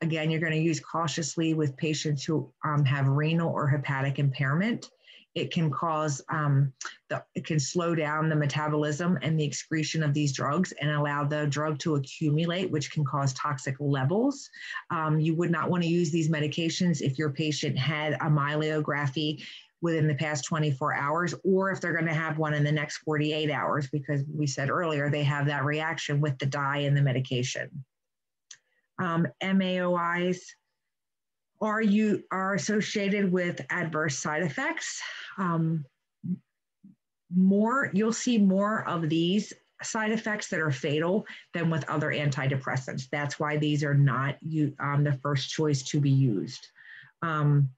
Again, you're going to use cautiously with patients who um, have renal or hepatic impairment. It can cause, um, the, it can slow down the metabolism and the excretion of these drugs and allow the drug to accumulate, which can cause toxic levels. Um, you would not want to use these medications if your patient had a myelography within the past 24 hours, or if they're going to have one in the next 48 hours, because we said earlier they have that reaction with the dye and the medication um, MAOIs are you are associated with adverse side effects. Um, more, you'll see more of these side effects that are fatal than with other antidepressants. That's why these are not you, um, the first choice to be used. Um,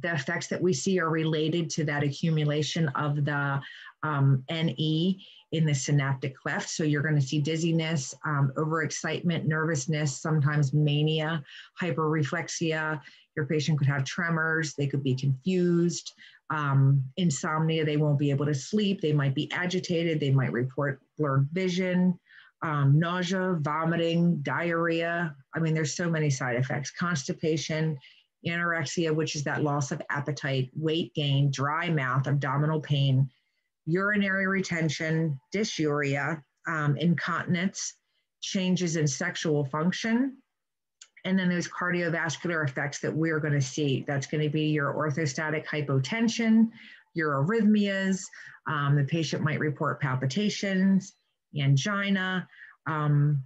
the effects that we see are related to that accumulation of the um, NE in the synaptic cleft. So you're going to see dizziness, um, overexcitement, nervousness, sometimes mania, hyperreflexia. Your patient could have tremors, they could be confused, um, insomnia, they won't be able to sleep, they might be agitated, they might report blurred vision. Um, nausea, vomiting, diarrhea. I mean, there's so many side effects. Constipation, anorexia, which is that loss of appetite, weight gain, dry mouth, abdominal pain, urinary retention, dysuria, um, incontinence, changes in sexual function, and then those cardiovascular effects that we're going to see. That's going to be your orthostatic hypotension, your arrhythmias. Um, the patient might report palpitations, angina, um,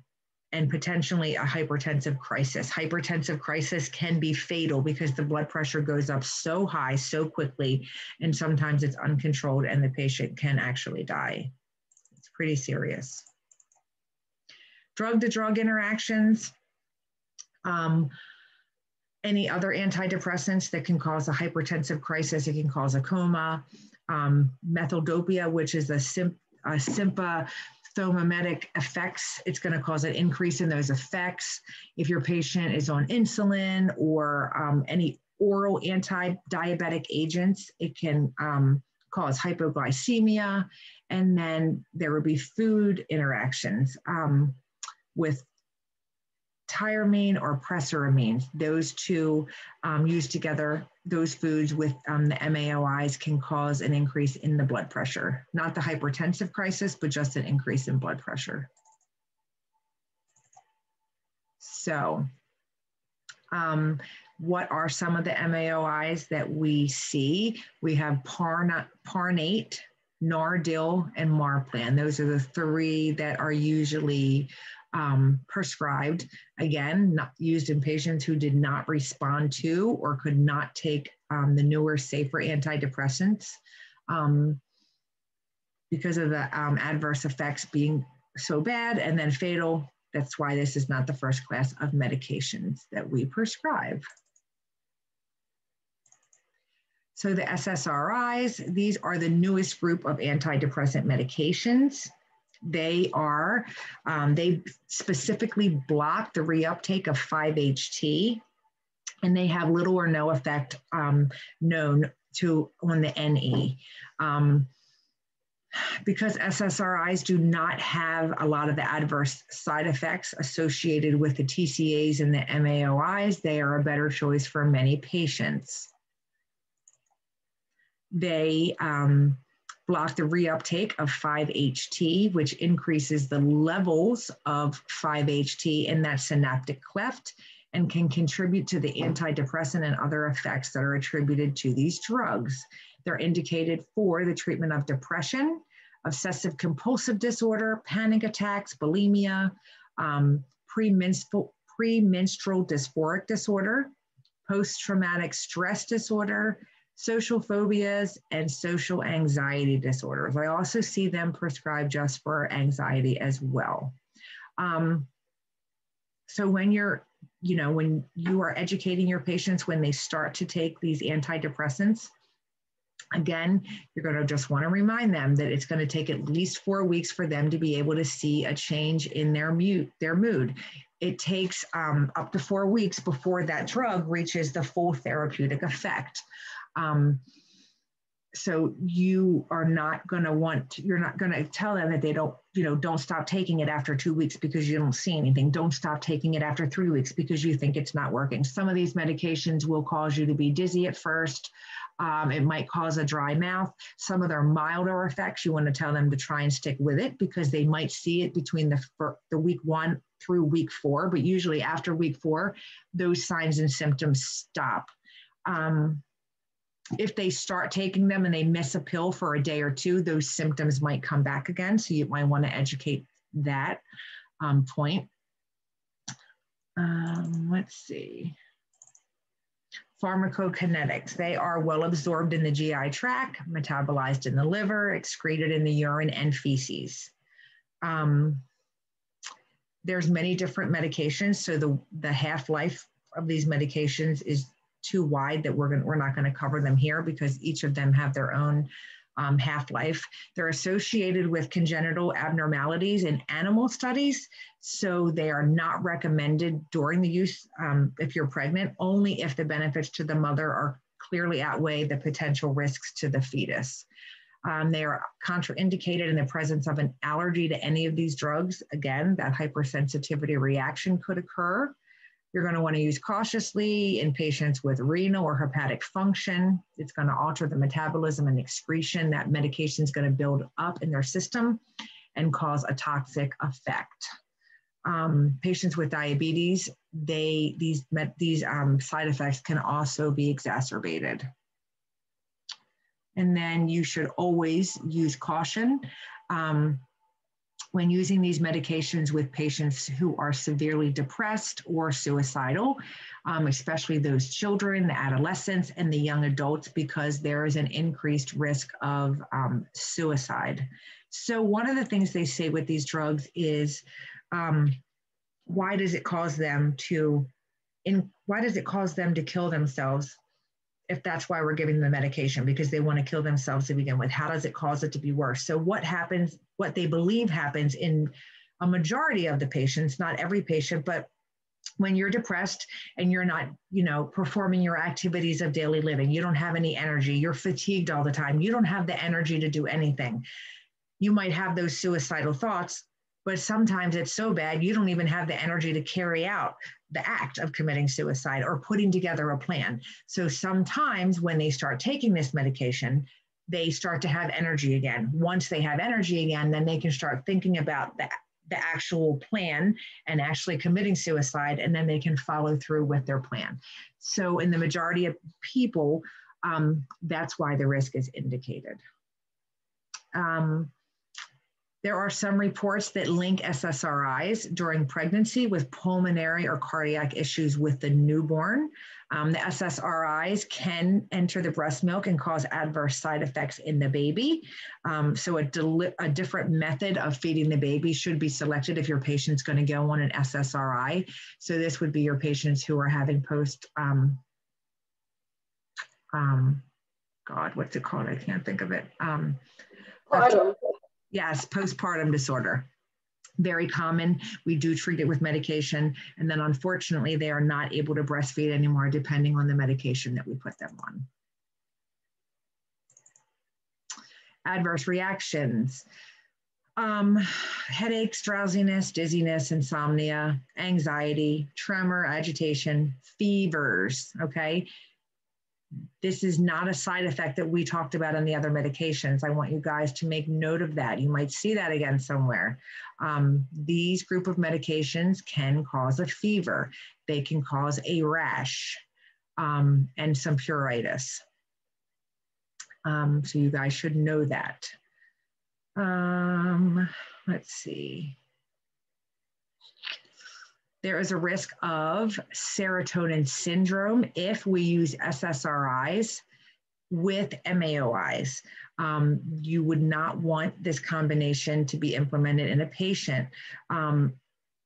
and potentially a hypertensive crisis. Hypertensive crisis can be fatal because the blood pressure goes up so high so quickly, and sometimes it's uncontrolled, and the patient can actually die. It's pretty serious. Drug to drug interactions. Um, any other antidepressants that can cause a hypertensive crisis, it can cause a coma. Um, methyldopa, which is a, sim, a SIMPA Thomimetic effects, it's going to cause an increase in those effects. If your patient is on insulin or um, any oral anti-diabetic agents, it can um, cause hypoglycemia. And then there would be food interactions um, with tyramine or presaramine. Those two um, used together, those foods with um, the MAOIs can cause an increase in the blood pressure, not the hypertensive crisis, but just an increase in blood pressure. So um, what are some of the MAOIs that we see? We have Parna, Parnate, Nardil, and Marplan. Those are the three that are usually um, prescribed, again, not used in patients who did not respond to or could not take um, the newer, safer antidepressants. Um, because of the um, adverse effects being so bad and then fatal. That's why this is not the first class of medications that we prescribe. So the SSRIs, these are the newest group of antidepressant medications. They are, um, they specifically block the reuptake of 5-HT and they have little or no effect um, known to on the NE. Um, because SSRIs do not have a lot of the adverse side effects associated with the TCAs and the MAOIs, they are a better choice for many patients. They um, block the reuptake of 5-HT, which increases the levels of 5-HT in that synaptic cleft and can contribute to the antidepressant and other effects that are attributed to these drugs. They're indicated for the treatment of depression, obsessive compulsive disorder, panic attacks, bulimia, um, premenstrual, premenstrual dysphoric disorder, post traumatic stress disorder, social phobias, and social anxiety disorders. I also see them prescribed just for anxiety as well. Um, so when you're, you know, when you are educating your patients when they start to take these antidepressants, again, you're going to just want to remind them that it's going to take at least four weeks for them to be able to see a change in their mute their mood. It takes um, up to four weeks before that drug reaches the full therapeutic effect. Um, so you are not going to want you're not going to tell them that they don't you know don't stop taking it after two weeks because you don't see anything. Don't stop taking it after three weeks because you think it's not working. Some of these medications will cause you to be dizzy at first. Um, it might cause a dry mouth. Some of their milder effects you want to tell them to try and stick with it because they might see it between the, the week one through week four but usually after week four those signs and symptoms stop. Um, if they start taking them and they miss a pill for a day or two, those symptoms might come back again. So you might want to educate that um, point. Um, let's see. Pharmacokinetics. They are well absorbed in the GI tract, metabolized in the liver, excreted in the urine and feces. Um, there's many different medications. So the, the half-life of these medications is too wide that we're going we're not going to cover them here because each of them have their own um, half-life. They're associated with congenital abnormalities in animal studies, so they are not recommended during the use um, if you're pregnant, only if the benefits to the mother are clearly outweigh the potential risks to the fetus. Um, they are contraindicated in the presence of an allergy to any of these drugs. Again, that hypersensitivity reaction could occur. You're going to want to use cautiously in patients with renal or hepatic function. It's going to alter the metabolism and excretion. That medication is going to build up in their system and cause a toxic effect. Um, patients with diabetes, they these these um, side effects can also be exacerbated. And then you should always use caution. Um, when using these medications with patients who are severely depressed or suicidal, um, especially those children, the adolescents, and the young adults, because there is an increased risk of um, suicide. So, one of the things they say with these drugs is um, why does it cause them to in why does it cause them to kill themselves if that's why we're giving them the medication because they want to kill themselves to begin with. How does it cause it to be worse? So what happens what they believe happens in a majority of the patients not every patient but when you're depressed and you're not you know performing your activities of daily living you don't have any energy you're fatigued all the time you don't have the energy to do anything you might have those suicidal thoughts but sometimes it's so bad you don't even have the energy to carry out the act of committing suicide or putting together a plan. So sometimes when they start taking this medication, they start to have energy again. Once they have energy again, then they can start thinking about the, the actual plan and actually committing suicide, and then they can follow through with their plan. So, in the majority of people, um, that's why the risk is indicated. Um, There are some reports that link SSRIs during pregnancy with pulmonary or cardiac issues with the newborn. Um, the SSRIs can enter the breast milk and cause adverse side effects in the baby. Um, so a, a, different method of feeding the baby should be selected if your patient's going to go on an SSRI. So this would be your patients who are having post, um, um God, what's it called? I can't think of it. Um, Yes, postpartum disorder. Very common. We do treat it with medication. And then unfortunately, they are not able to breastfeed anymore depending on the medication that we put them on. Adverse reactions. Um, headaches, drowsiness, dizziness, insomnia, anxiety, tremor, agitation, fevers, okay? This is not a side effect that we talked about on the other medications. I want you guys to make note of that. You might see that again somewhere. Um, these group of medications can cause a fever. They can cause a rash um, and some pruritus. Um, so you guys should know that. Um, let's see there is a risk of serotonin syndrome if we use SSRIs with MAOIs. Um, you would not want this combination to be implemented in a patient. Um,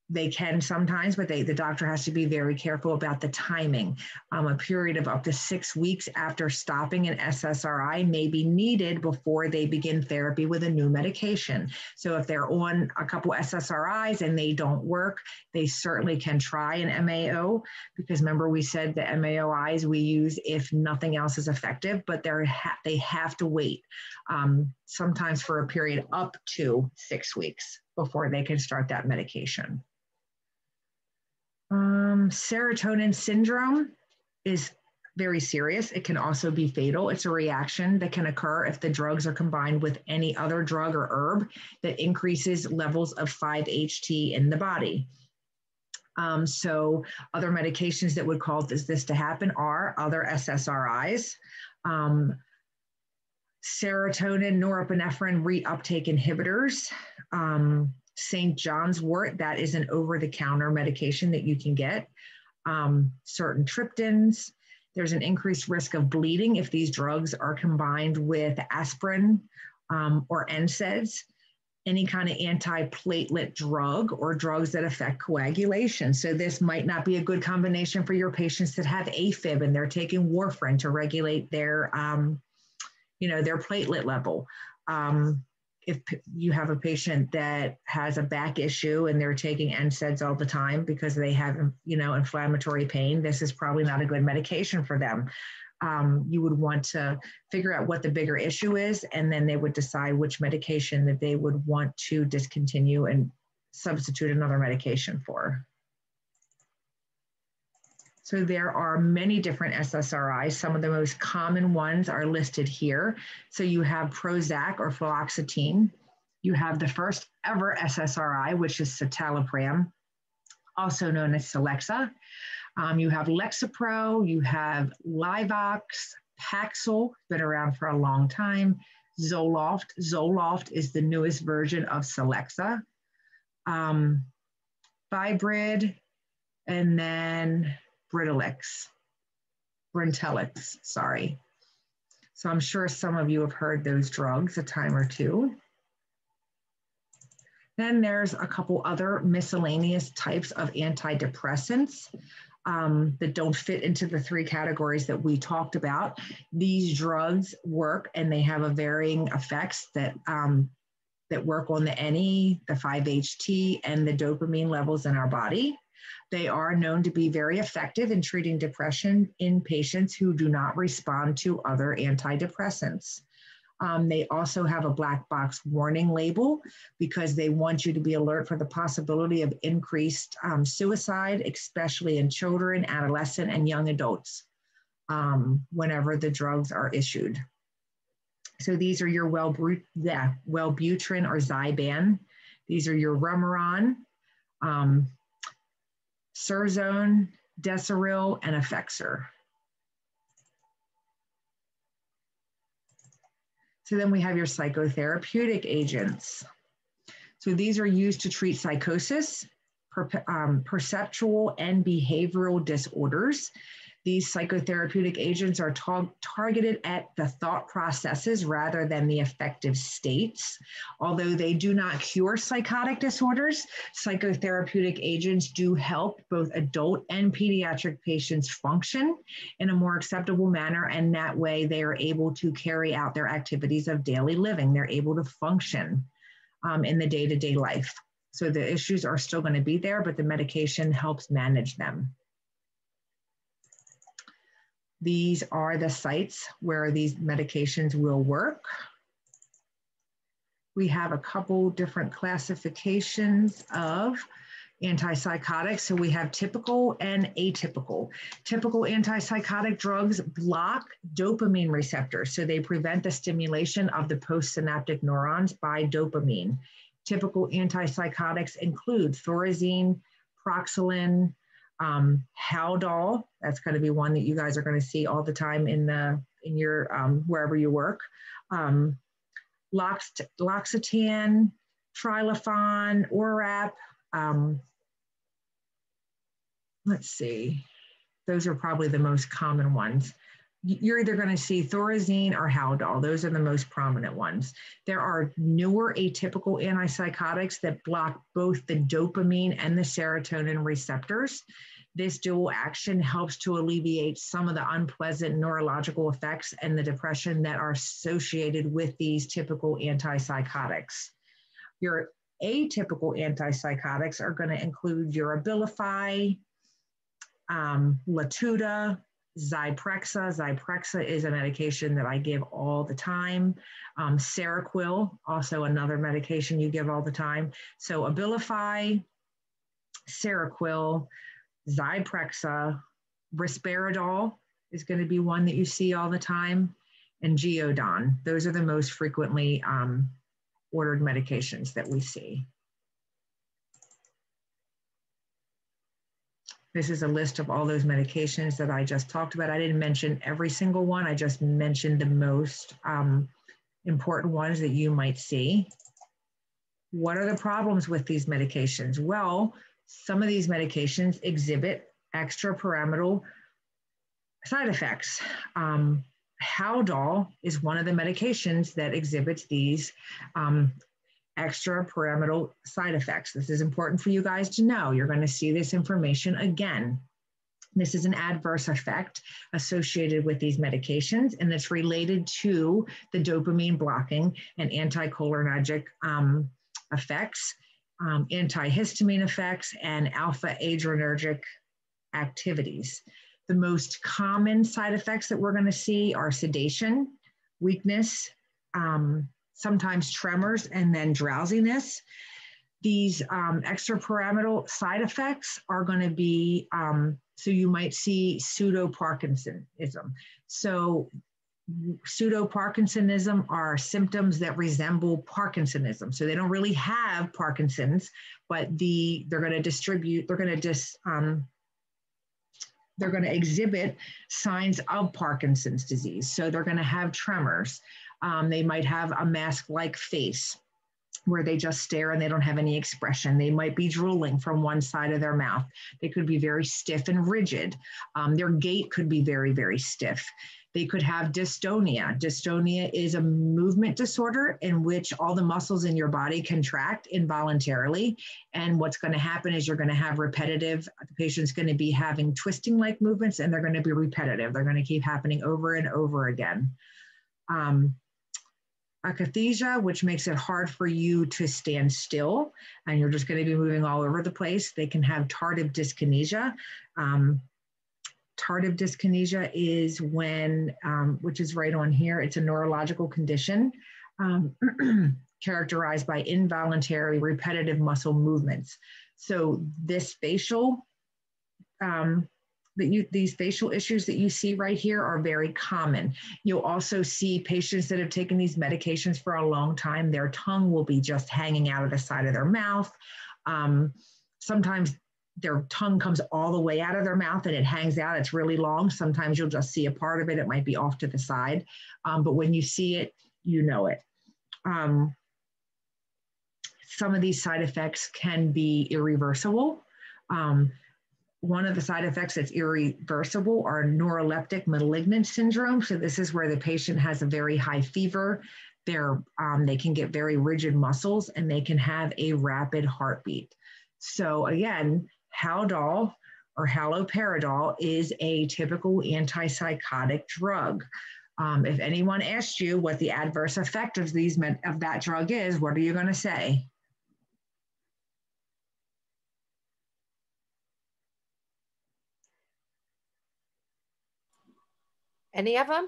they can sometimes, but they, the doctor has to be very careful about the timing. Um, a period of up to six weeks after stopping an SSRI may be needed before they begin therapy with a new medication. So if they're on a couple SSRIs and they don't work, they certainly can try an MAO because remember we said the MAOIs we use if nothing else is effective, but they're ha- they have to wait um, sometimes for a period up to six weeks before they can start that medication. Um, serotonin syndrome is very serious. It can also be fatal. It's a reaction that can occur if the drugs are combined with any other drug or herb that increases levels of 5-HT in the body. Um, so other medications that would cause this, this to happen are other SSRIs, um, serotonin norepinephrine reuptake inhibitors, um, St. John's wort, that is an over the counter medication that you can get. Um, certain triptans, there's an increased risk of bleeding if these drugs are combined with aspirin um, or NSAIDs, any kind of antiplatelet drug or drugs that affect coagulation. So this might not be a good combination for your patients that have AFib and they're taking warfarin to regulate their, um, you know, their platelet level. Um, if you have a patient that has a back issue and they're taking NSAIDs all the time because they have, you know, inflammatory pain, this is probably not a good medication for them. Um, you would want to figure out what the bigger issue is, and then they would decide which medication that they would want to discontinue and substitute another medication for. So there are many different SSRIs. Some of the most common ones are listed here. So you have Prozac or fluoxetine. You have the first ever SSRI, which is citalopram, also known as Celexa. Um, you have Lexapro, you have Luvox, Paxil, been around for a long time. Zoloft, Zoloft is the newest version of Celexa. Um, Viibryd, and then Britalix, Brintellix, sorry. So I'm sure some of you have heard those drugs a time or two. Then there's a couple other miscellaneous types of antidepressants um, that don't fit into the three categories that we talked about. These drugs work and they have a varying effects that um, that work on the NE, the 5-HT, and the dopamine levels in our body. They are known to be very effective in treating depression in patients who do not respond to other antidepressants. Um, they also have a black box warning label because they want you to be alert for the possibility of increased um, suicide, especially in children, adolescent, and young adults um, whenever the drugs are issued. So these are your yeah, Wellbutrin or Zyban. These are your Remeron. Um, Serzone, Desyrel, and Effexor. So then we have your psychotherapeutic agents. So these are used to treat psychosis, per, um, perceptual and behavioral disorders. These psychotherapeutic agents are ta- targeted at the thought processes rather than the affective states. Although they do not cure psychotic disorders, psychotherapeutic agents do help both adult and pediatric patients function in a more acceptable manner. And that way they are able to carry out their activities of daily living. They're able to function um, in the day to day life. So the issues are still going to be there, but the medication helps manage them. These are the sites where these medications will work. We have a couple different classifications of antipsychotics. So we have typical and atypical. Typical antipsychotic drugs block dopamine receptors. So they prevent the stimulation of the postsynaptic neurons by dopamine. Typical antipsychotics include thorazine, Prolixin, um, Haldol, that's going to be one that you guys are going to see all the time in the in your um, wherever you work. Um, Loxt, Loxitane, Trilafon, Orap. Um, let's see, those are probably the most common ones. You're either going to see Thorazine or Haldol. Those are the most prominent ones. There are newer atypical antipsychotics that block both the dopamine and the serotonin receptors. This dual action helps to alleviate some of the unpleasant neurological effects and the depression that are associated with these typical antipsychotics. Your atypical antipsychotics are going to include your Abilify, um, Latuda, Zyprexa. Zyprexa is a medication that I give all the time. Um, Seroquel, also another medication you give all the time. So Abilify, Seroquel, Zyprexa, Risperdal is going to be one that you see all the time, and Geodon. Those are the most frequently um, ordered medications that we see. This is a list of all those medications that I just talked about. I didn't mention every single one. I just mentioned the most um, important ones that you might see. What are the problems with these medications? Well, some of these medications exhibit extrapyramidal side effects. Um, Haldol is one of the medications that exhibits these um, extrapyramidal side effects. This is important for you guys to know. You're going to see this information again. This is an adverse effect associated with these medications, and it's related to the dopamine blocking and anticholinergic um, effects um, antihistamine effects, and alpha adrenergic activities. The most common side effects that we're going to see are sedation, weakness, um, sometimes tremors, and then drowsiness. These um, extrapyramidal side effects are going to be um, so you might see pseudo Parkinsonism. So pseudo Parkinsonism are symptoms that resemble Parkinsonism. So they don't really have Parkinson's, but the they're going to distribute, they're going to just um, they're going to exhibit signs of Parkinson's disease. So they're going to have tremors. Um, they might have a mask-like face where they just stare and they don't have any expression. They might be drooling from one side of their mouth. They could be very stiff and rigid. Um, their gait could be very, very stiff. They could have dystonia. Dystonia is a movement disorder in which all the muscles in your body contract involuntarily. And what's going to happen is you're going to have repetitive, the patient's going to be having twisting like movements and they're going to be repetitive. They're going to keep happening over and over again. Um, akathisia, which makes it hard for you to stand still and you're just going to be moving all over the place. They can have tardive dyskinesia. Um, tardive dyskinesia is when, um, which is right on here, it's a neurological condition um, characterized by involuntary repetitive muscle movements. So this facial, um, that you, these facial issues that you see right here are very common. You'll also see patients that have taken these medications for a long time, their tongue will be just hanging out of the side of their mouth. Um, sometimes their tongue comes all the way out of their mouth and it hangs out. It's really long. Sometimes you'll just see a part of it. It might be off to the side. Um, but when you see it, you know it. Um, some of these side effects can be irreversible. Um, one of the side effects that's irreversible are neuroleptic malignant syndrome. So this is where the patient has a very high fever. They're, um, they can get very rigid muscles and they can have a rapid heartbeat. So again, Haldol or haloperidol is a typical antipsychotic drug. Um, if anyone asked you what the adverse effect of these of that drug is, what are you going to say? Any of them?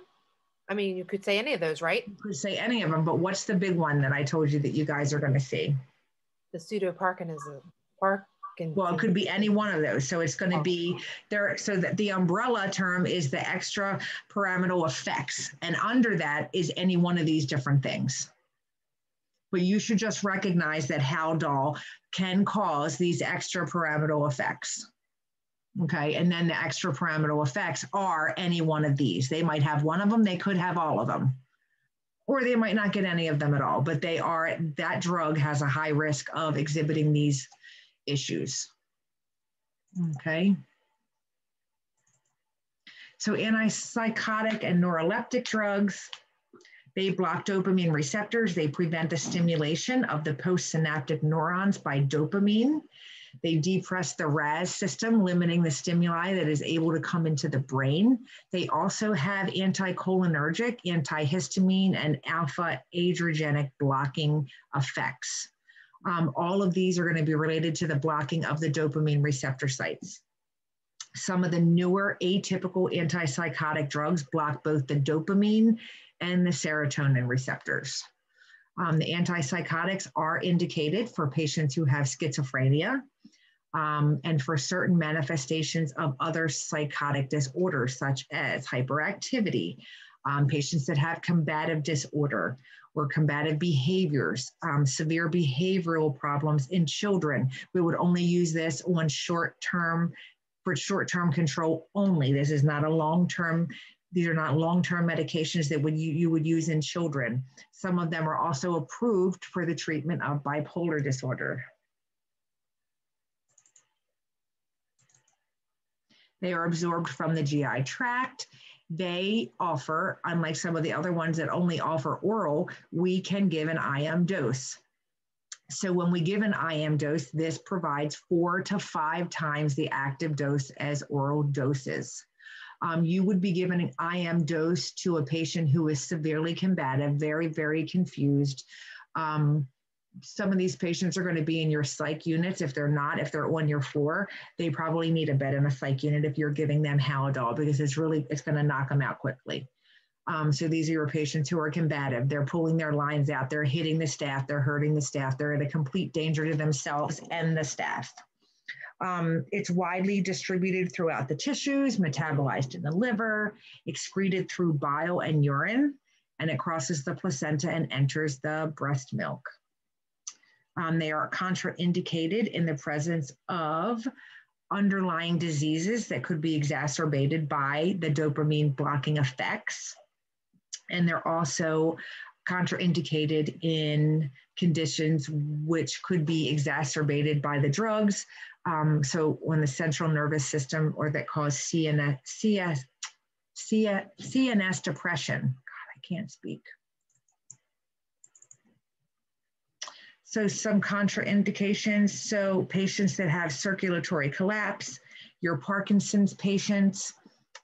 I mean, you could say any of those, right? You could say any of them, but what's the big one that I told you that you guys are going to see? The pseudo Parkinsonism. Park. Well, it could be any one of those. So it's going to be there. So that the umbrella term is the extra pyramidal effects. And under that is any one of these different things. But you should just recognize that Haldol can cause these extra pyramidal effects. Okay, and then the extra extrapyramidal effects are any one of these. They might have one of them, they could have all of them, or they might not get any of them at all, but they are, that drug has a high risk of exhibiting these issues. Okay. So antipsychotic and neuroleptic drugs, they block dopamine receptors. They prevent the stimulation of the postsynaptic neurons by dopamine. They depress the RAS system, limiting the stimuli that is able to come into the brain. They also have anticholinergic, antihistamine, and alpha adrenergic blocking effects. Um, all of these are going to be related to the blocking of the dopamine receptor sites. Some of the newer atypical antipsychotic drugs block both the dopamine and the serotonin receptors. Um, the antipsychotics are indicated for patients who have schizophrenia um, and for certain manifestations of other psychotic disorders, such as hyperactivity, um, patients that have combative disorder or combative behaviors, um, severe behavioral problems in children. We would only use this on short term, for short term control only. This is not a long term these are not long-term medications that would you, you would use in children. Some of them are also approved for the treatment of bipolar disorder. They are absorbed from the GI tract. They offer, unlike some of the other ones that only offer oral, we can give an IM dose. So when we give an IM dose, this provides four to five times the active dose as oral doses um, you would be given an IM dose to a patient who is severely combative, very, very confused. Um, some of these patients are going to be in your psych units. If they're not, if they're on your floor, they probably need a bed in a psych unit if you're giving them Haldol because it's really, it's going to knock them out quickly. Um, so these are your patients who are combative. They're pulling their lines out. They're hitting the staff. They're hurting the staff. They're at a complete danger to themselves and the staff. Um, it's widely distributed throughout the tissues, metabolized in the liver, excreted through bile and urine, and it crosses the placenta and enters the breast milk. Um, they are contraindicated in the presence of underlying diseases that could be exacerbated by the dopamine blocking effects. And they're also contraindicated in conditions which could be exacerbated by the drugs. Um, so when the central nervous system or that cause CNS, CS, CNS depression, God, I can't speak. So some contraindications, so patients that have circulatory collapse, your Parkinson's patients,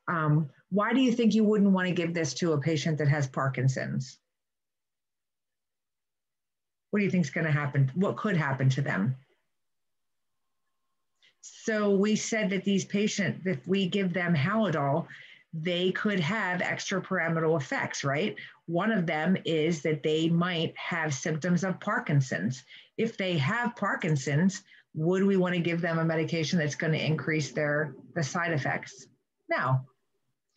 um, why do you think you wouldn't want to give this to a patient that has Parkinson's? what do you think is going to happen? What could happen to them? So we said that these patients, if we give them Haldol, they could have extrapyramidal effects, right? One of them is that they might have symptoms of Parkinson's. If they have Parkinson's, would we want to give them a medication that's going to increase their the side effects? No,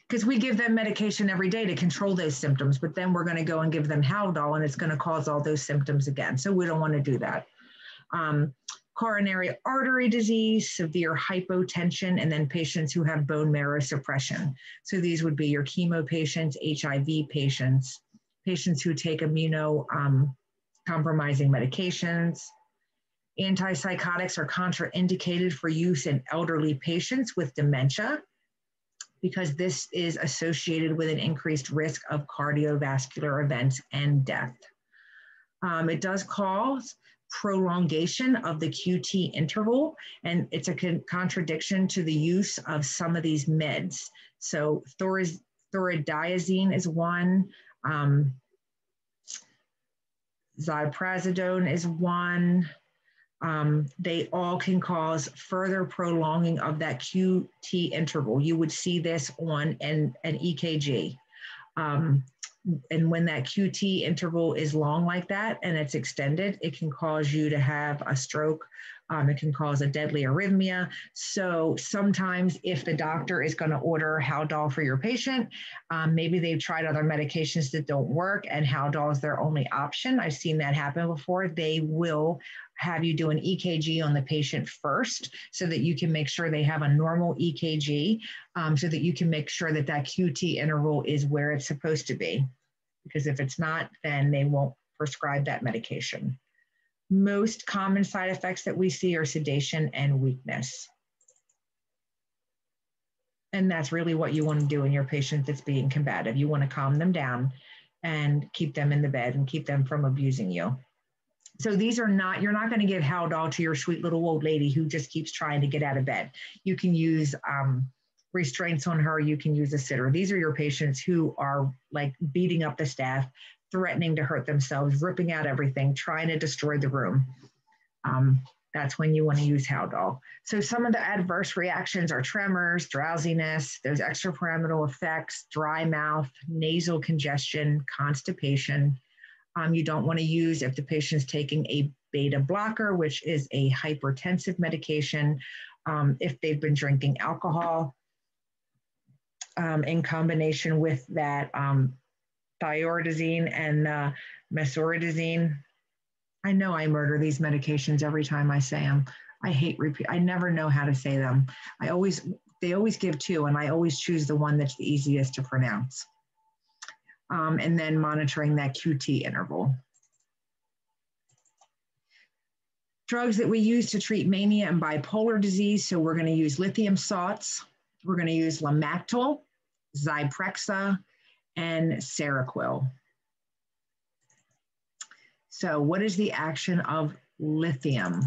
because we give them medication every day to control those symptoms, but then we're going to go and give them Haldol and it's going to cause all those symptoms again. So we don't want to do that. Um, coronary artery disease, severe hypotension, and then patients who have bone marrow suppression. So these would be your chemo patients, HIV patients, patients who take immuno um, medications, Antipsychotics are contraindicated for use in elderly patients with dementia because this is associated with an increased risk of cardiovascular events and death. Um, it does cause prolongation of the QT interval, and it's a con contradiction to the use of some of these meds. So thorazine is one, um, ziprasidone is one, um, they all can cause further prolonging of that QT interval. You would see this on an, an EKG. Um, and when that QT interval is long like that and it's extended, it can cause you to have a stroke. Um, it can cause a deadly arrhythmia. So sometimes, if the doctor is going to order Haldol for your patient, um, maybe they've tried other medications that don't work, and Haldol is their only option. I've seen that happen before. They will have you do an EKG on the patient first so that you can make sure they have a normal EKG um, so that you can make sure that that QT interval is where it's supposed to be. Because if it's not, then they won't prescribe that medication. Most common side effects that we see are sedation and weakness. And that's really what you want to do in your patient that's being combative. You want to calm them down and keep them in the bed and keep them from abusing you. So these are not, you're not going to give Haldol to your sweet little old lady who just keeps trying to get out of bed. You can use um, restraints on her, you can use a sitter. These are your patients who are like beating up the staff, threatening to hurt themselves, ripping out everything, trying to destroy the room. Um, that's when you want to use Haldol. So some of the adverse reactions are tremors, drowsiness, those extrapyramidal effects, dry mouth, nasal congestion, constipation, um, you don't want to use if the patient is taking a beta blocker, which is a hypertensive medication, um, if they've been drinking alcohol um, in combination with that um, thioridazine and uh, mesoridazine. I know I murder these medications every time I say them. I hate repeat. I never know how to say them. I always, they always give two, and I always choose the one that's the easiest to pronounce um, and then monitoring that QT interval. Drugs that we use to treat mania and bipolar disease. So we're gonna use lithium salts. We're gonna use Lamictal, Zyprexa, and Seroquel. So what is the action of lithium?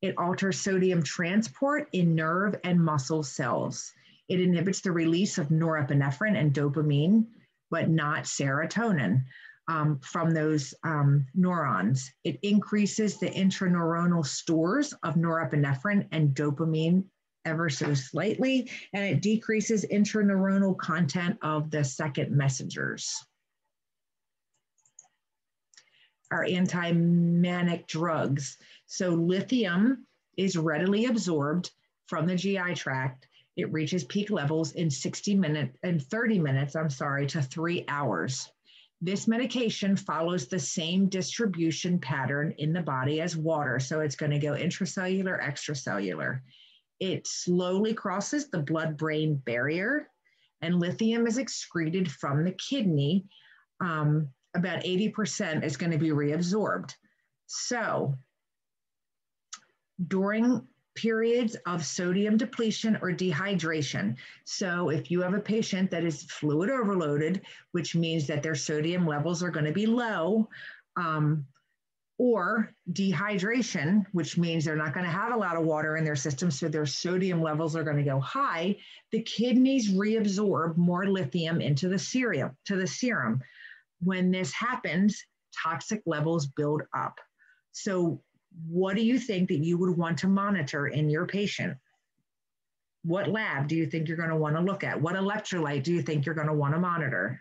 It alters sodium transport in nerve and muscle cells. It inhibits the release of norepinephrine and dopamine, but not serotonin um, from those um, neurons. It increases the intraneuronal stores of norepinephrine and dopamine ever so slightly, and it decreases intraneuronal content of the second messengers. Our anti-manic drugs. So lithium is readily absorbed from the GI tract it reaches peak levels in 60 minutes and 30 minutes, I'm sorry, to three hours. This medication follows the same distribution pattern in the body as water. So it's going to go intracellular, extracellular. It slowly crosses the blood brain barrier, and lithium is excreted from the kidney. Um, about 80% is going to be reabsorbed. So during periods of sodium depletion or dehydration. So, if you have a patient that is fluid overloaded, which means that their sodium levels are going to be low, um, or dehydration, which means they're not going to have a lot of water in their system, so their sodium levels are going to go high, the kidneys reabsorb more lithium into the serum, to the serum. When this happens, toxic levels build up. So what do you think that you would want to monitor in your patient? What lab do you think you're going to want to look at? What electrolyte do you think you're going to want to monitor?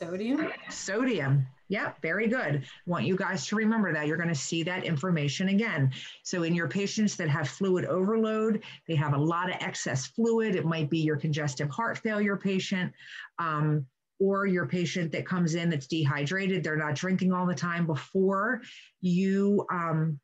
Sodium? Sodium. Yeah, very good. Want you guys to remember that. You're going to see that information again. So, in your patients that have fluid overload, they have a lot of excess fluid. It might be your congestive heart failure patient. Um, or your patient that comes in that's dehydrated, they're not drinking all the time before you um,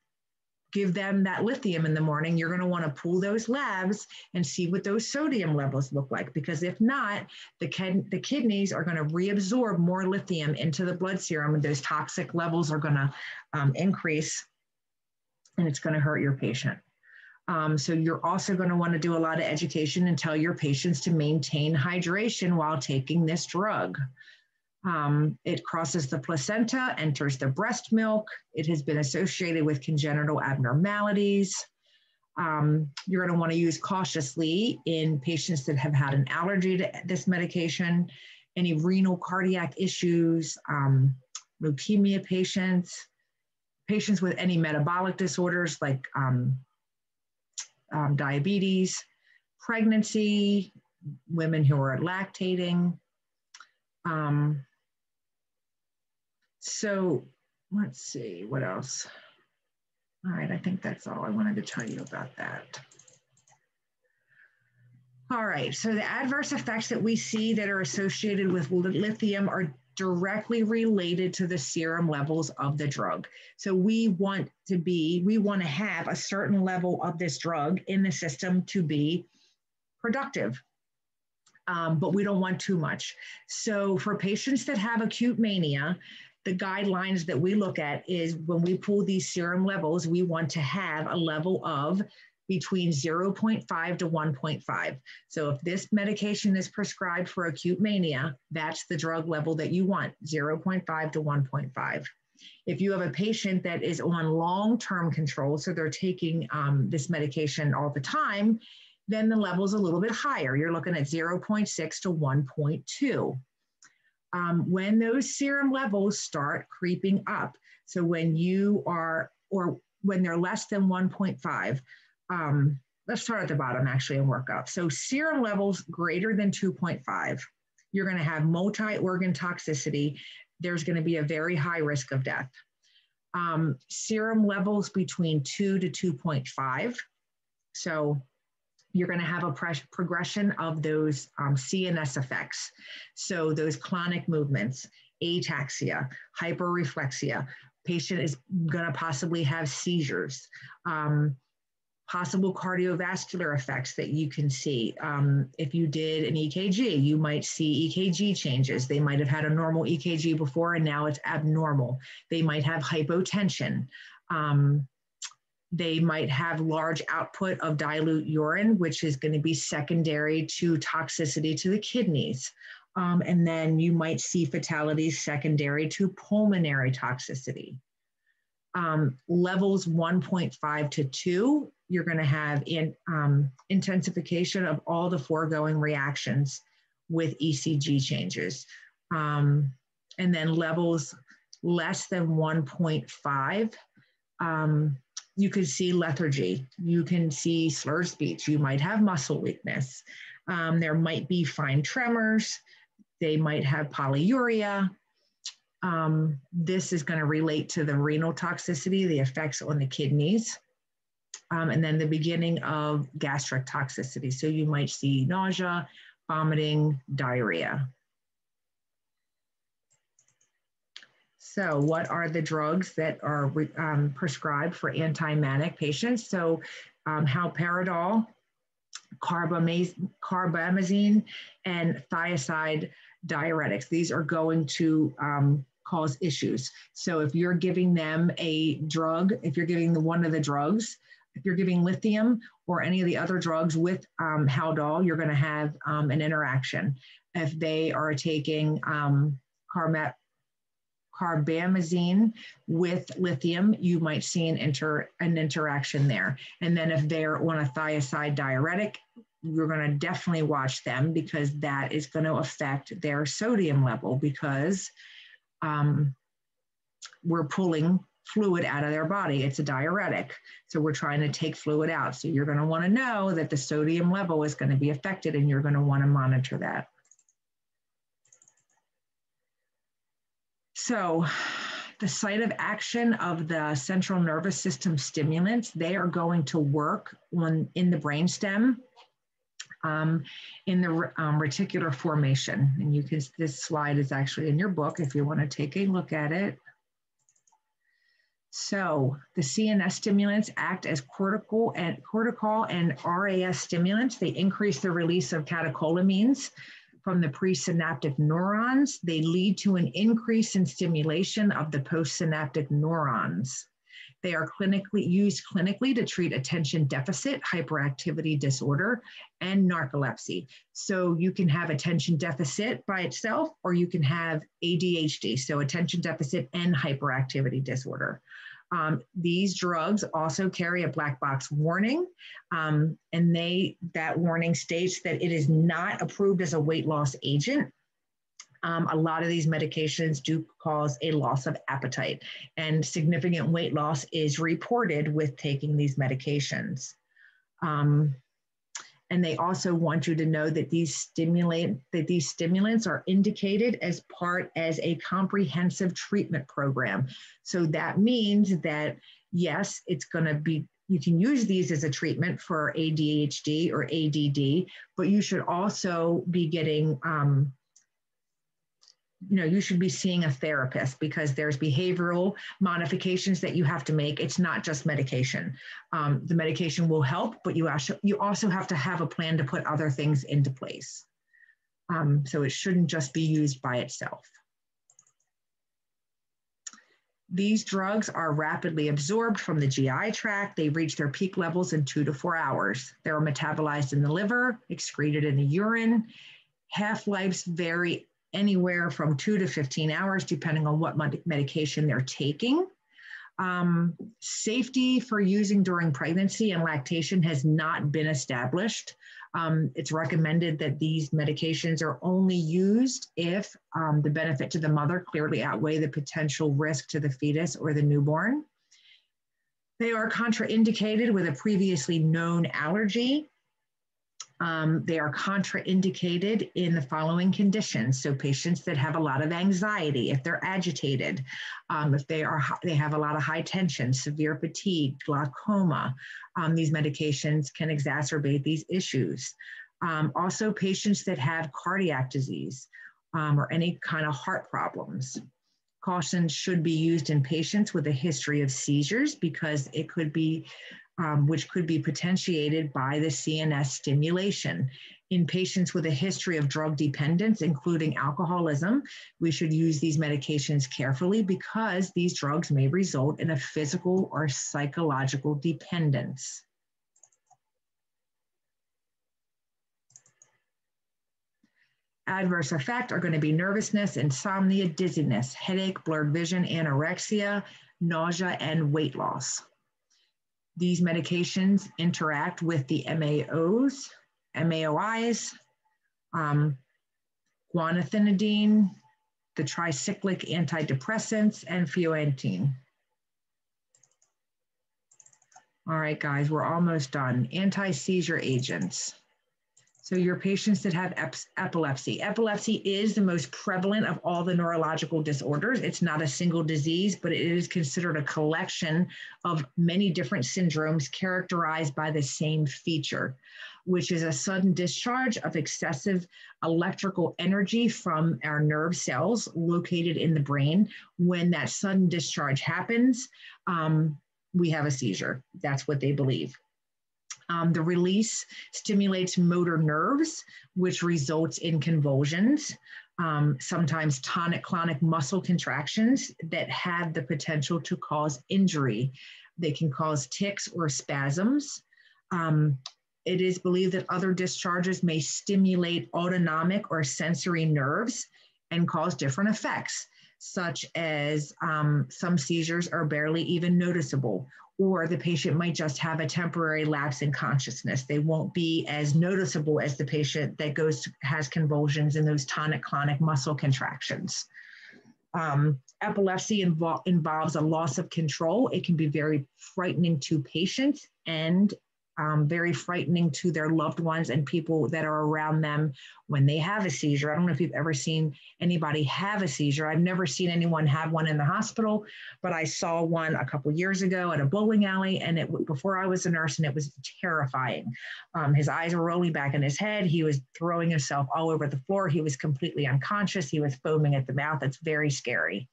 give them that lithium in the morning, you're going to want to pull those labs and see what those sodium levels look like. Because if not, the, the kidneys are going to reabsorb more lithium into the blood serum, and those toxic levels are going to um, increase, and it's going to hurt your patient. Um, so you're also going to want to do a lot of education and tell your patients to maintain hydration while taking this drug. Um, it crosses the placenta, enters the breast milk. It has been associated with congenital abnormalities. Um, you're going to want to use cautiously in patients that have had an allergy to this medication, any renal cardiac issues, um, leukemia patients, patients with any metabolic disorders like um, um, diabetes, pregnancy, women who are lactating. Um, so let's see, what else? All right, I think that's all I wanted to tell you about that. All right, so the adverse effects that we see that are associated with lithium are directly related to the serum levels of the drug. So we want to be, we want to have a certain level of this drug in the system to be productive. Um, but we don't want too much. So for patients that have acute mania, the guidelines that we look at is when we pull these serum levels, we want to have a level of between 0.5 to 1.5. So if this medication is prescribed for acute mania, that's the drug level that you want, 0.5 to 1.5. If you have a patient that is on long-term control, so they're taking um, this medication all the time, then the level is a little bit higher. You're looking at 0.6 to 1.2 um, when those serum levels start creeping up. So when you are, or when they're less than 1.5, um, let's start at the bottom actually and work up. So serum levels greater than 2.5, you're going to have multi-organ toxicity. There's going to be a very high risk of death. Um, serum levels between 2 to 2.5. So you're going to have a progression of those um, CNS effects. So those clonic movements, ataxia, hyperreflexia, patient is going to possibly have seizures, um, possible cardiovascular effects that you can see. Um, if you did an EKG, you might see EKG changes. They might have had a normal EKG before and now it's abnormal. They might have hypotension. Um, they might have large output of dilute urine, which is going to be secondary to toxicity to the kidneys. Um, and then you might see fatalities secondary to pulmonary toxicity. Um, levels 1.5 to 2, you're going to have in, um, intensification of all the foregoing reactions with ECG changes. Um, and then levels less than 1.5, um, you could see lethargy, you can see slurred speech, you might have muscle weakness, um, there might be fine tremors, they might have polyuria. Um, this is going to relate to the renal toxicity, the effects on the kidneys, um, and then the beginning of gastric toxicity. So you might see nausea, vomiting, diarrhea. So, what are the drugs that are um, prescribed for anti-manic patients? So, um, haloperidol, carbamazine, and thiazide diuretics. These are going to um, cause issues. So, if you're giving them a drug, if you're giving the, one of the drugs, if you're giving lithium or any of the other drugs with um, Haldol, you're going to have um, an interaction. If they are taking um, carbamazine with lithium, you might see an, inter, an interaction there. And then if they're on a thiazide diuretic, you're going to definitely watch them because that is going to affect their sodium level because um, we're pulling fluid out of their body. It's a diuretic. So we're trying to take fluid out. So you're going to want to know that the sodium level is going to be affected and you're going to want to monitor that. So the site of action of the central nervous system stimulants, they are going to work on, in the brainstem um, in the um, reticular formation. And you can, this slide is actually in your book if you want to take a look at it. So the CNS stimulants act as cortical and cortical and RAS stimulants. They increase the release of catecholamines from the presynaptic neurons. They lead to an increase in stimulation of the postsynaptic neurons. They are clinically used clinically to treat attention deficit hyperactivity disorder and narcolepsy. So you can have attention deficit by itself, or you can have ADHD, so attention deficit and hyperactivity disorder. Um, these drugs also carry a black box warning, um, and they that warning states that it is not approved as a weight loss agent um, a lot of these medications do cause a loss of appetite, and significant weight loss is reported with taking these medications. Um, and they also want you to know that these stimulate that these stimulants are indicated as part as a comprehensive treatment program. So that means that yes, it's going to be you can use these as a treatment for ADHD or ADD, but you should also be getting um, you know you should be seeing a therapist because there's behavioral modifications that you have to make it's not just medication um, the medication will help but you also you also have to have a plan to put other things into place um, so it shouldn't just be used by itself these drugs are rapidly absorbed from the GI tract. They reach their peak levels in two to four hours. They're metabolized in the liver, excreted in the urine. Half lives vary anywhere from two to 15 hours, depending on what medication they're taking. Um, safety for using during pregnancy and lactation has not been established. Um, it's recommended that these medications are only used if um, the benefit to the mother clearly outweigh the potential risk to the fetus or the newborn. They are contraindicated with a previously known allergy um, they are contraindicated in the following conditions. So patients that have a lot of anxiety, if they're agitated, um, if they are they have a lot of high tension, severe fatigue, glaucoma, um, these medications can exacerbate these issues. Um, also, patients that have cardiac disease um, or any kind of heart problems. Caution should be used in patients with a history of seizures because it could be um, which could be potentiated by the CNS stimulation. In patients with a history of drug dependence, including alcoholism, we should use these medications carefully because these drugs may result in a physical or psychological dependence. Adverse effect are going to be nervousness, insomnia, dizziness, headache, blurred vision, anorexia, nausea, and weight loss. These medications interact with the MAOs, MAOIs, um, guanethidine, the tricyclic antidepressants, and phenytoin. All right, guys, we're almost done. Anti-seizure agents. So your patients that have epilepsy. Epilepsy is the most prevalent of all the neurological disorders. It's not a single disease, but it is considered a collection of many different syndromes characterized by the same feature, which is a sudden discharge of excessive electrical energy from our nerve cells located in the brain. When that sudden discharge happens, um, we have a seizure. That's what they believe. Um, the release stimulates motor nerves, which results in convulsions, um, sometimes tonic clonic muscle contractions that have the potential to cause injury. They can cause tics or spasms. Um, it is believed that other discharges may stimulate autonomic or sensory nerves and cause different effects, such as um, some seizures are barely even noticeable, or the patient might just have a temporary lapse in consciousness. They won't be as noticeable as the patient that goes to, has convulsions and those tonic clonic muscle contractions. Um, epilepsy invo- involves a loss of control. It can be very frightening to patients and um, very frightening to their loved ones and people that are around them when they have a seizure. I don't know if you've ever seen anybody have a seizure. I've never seen anyone have one in the hospital, but I saw one a couple years ago at a bowling alley, and it before I was a nurse, and it was terrifying. Um, his eyes were rolling back in his head. He was throwing himself all over the floor. He was completely unconscious. He was foaming at the mouth. It's very scary.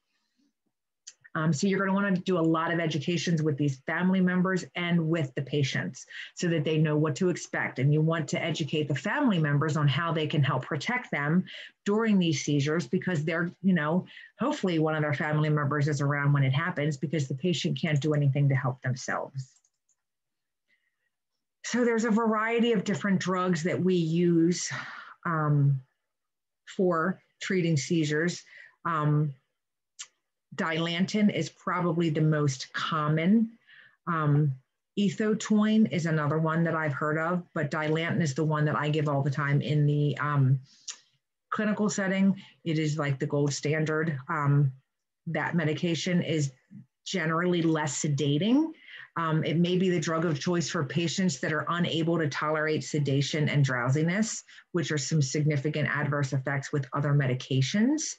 Um, so you're going to want to do a lot of educations with these family members and with the patients so that they know what to expect. And you want to educate the family members on how they can help protect them during these seizures because they're, you know, hopefully one of their family members is around when it happens because the patient can't do anything to help themselves. So there's a variety of different drugs that we use um, for treating seizures. Um, Dilantin is probably the most common. Um, Ethotoin is another one that I've heard of, but Dilantin is the one that I give all the time in the um, clinical setting. It is like the gold standard. Um, that medication is generally less sedating. Um, it may be the drug of choice for patients that are unable to tolerate sedation and drowsiness, which are some significant adverse effects with other medications.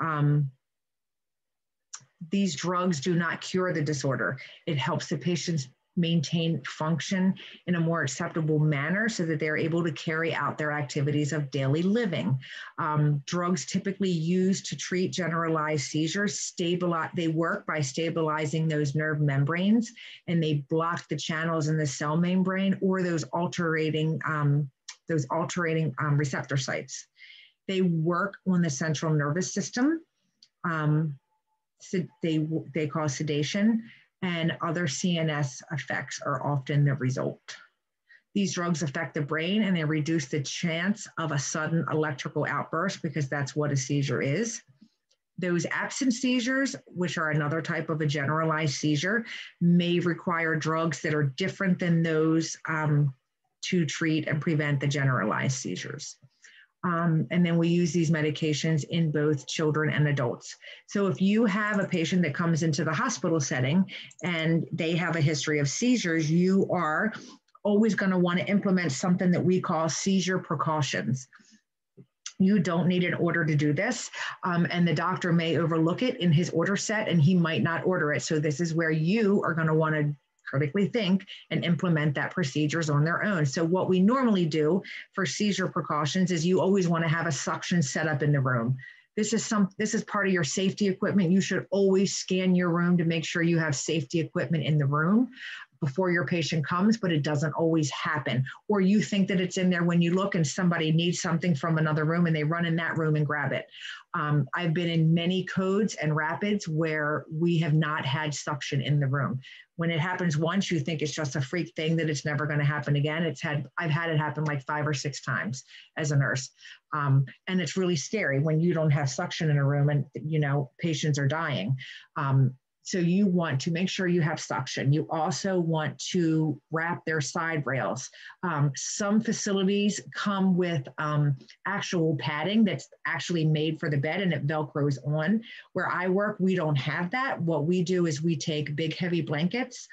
Um, these drugs do not cure the disorder. It helps the patients maintain function in a more acceptable manner so that they're able to carry out their activities of daily living. Um, drugs typically used to treat generalized seizures stabilize they work by stabilizing those nerve membranes and they block the channels in the cell membrane or those alterating um, those alterating um, receptor sites. They work on the central nervous system. Um, they, they cause sedation and other CNS effects are often the result. These drugs affect the brain and they reduce the chance of a sudden electrical outburst because that's what a seizure is. Those absent seizures, which are another type of a generalized seizure, may require drugs that are different than those um, to treat and prevent the generalized seizures. Um, and then we use these medications in both children and adults. So if you have a patient that comes into the hospital setting and they have a history of seizures, you are always going to want to implement something that we call seizure precautions. You don't need an order to do this, um, and the doctor may overlook it in his order set and he might not order it. So, this is where you are going to want to critically think and implement that procedures on their own. So what we normally do for seizure precautions is you always want to have a suction set up in the room. This is some this is part of your safety equipment. You should always scan your room to make sure you have safety equipment in the room before your patient comes, but it doesn't always happen. Or you think that it's in there when you look and somebody needs something from another room and they run in that room and grab it. Um, I've been in many codes and rapids where we have not had suction in the room. When it happens once, you think it's just a freak thing that it's never going to happen again. It's had I've had it happen like five or six times as a nurse, um, and it's really scary when you don't have suction in a room and you know patients are dying. Um, so you want to make sure you have suction. You also want to wrap their side rails. Um, some facilities come with um, actual padding that's actually made for the bed and it Velcros on. Where I work, we don't have that. What we do is we take big heavy blankets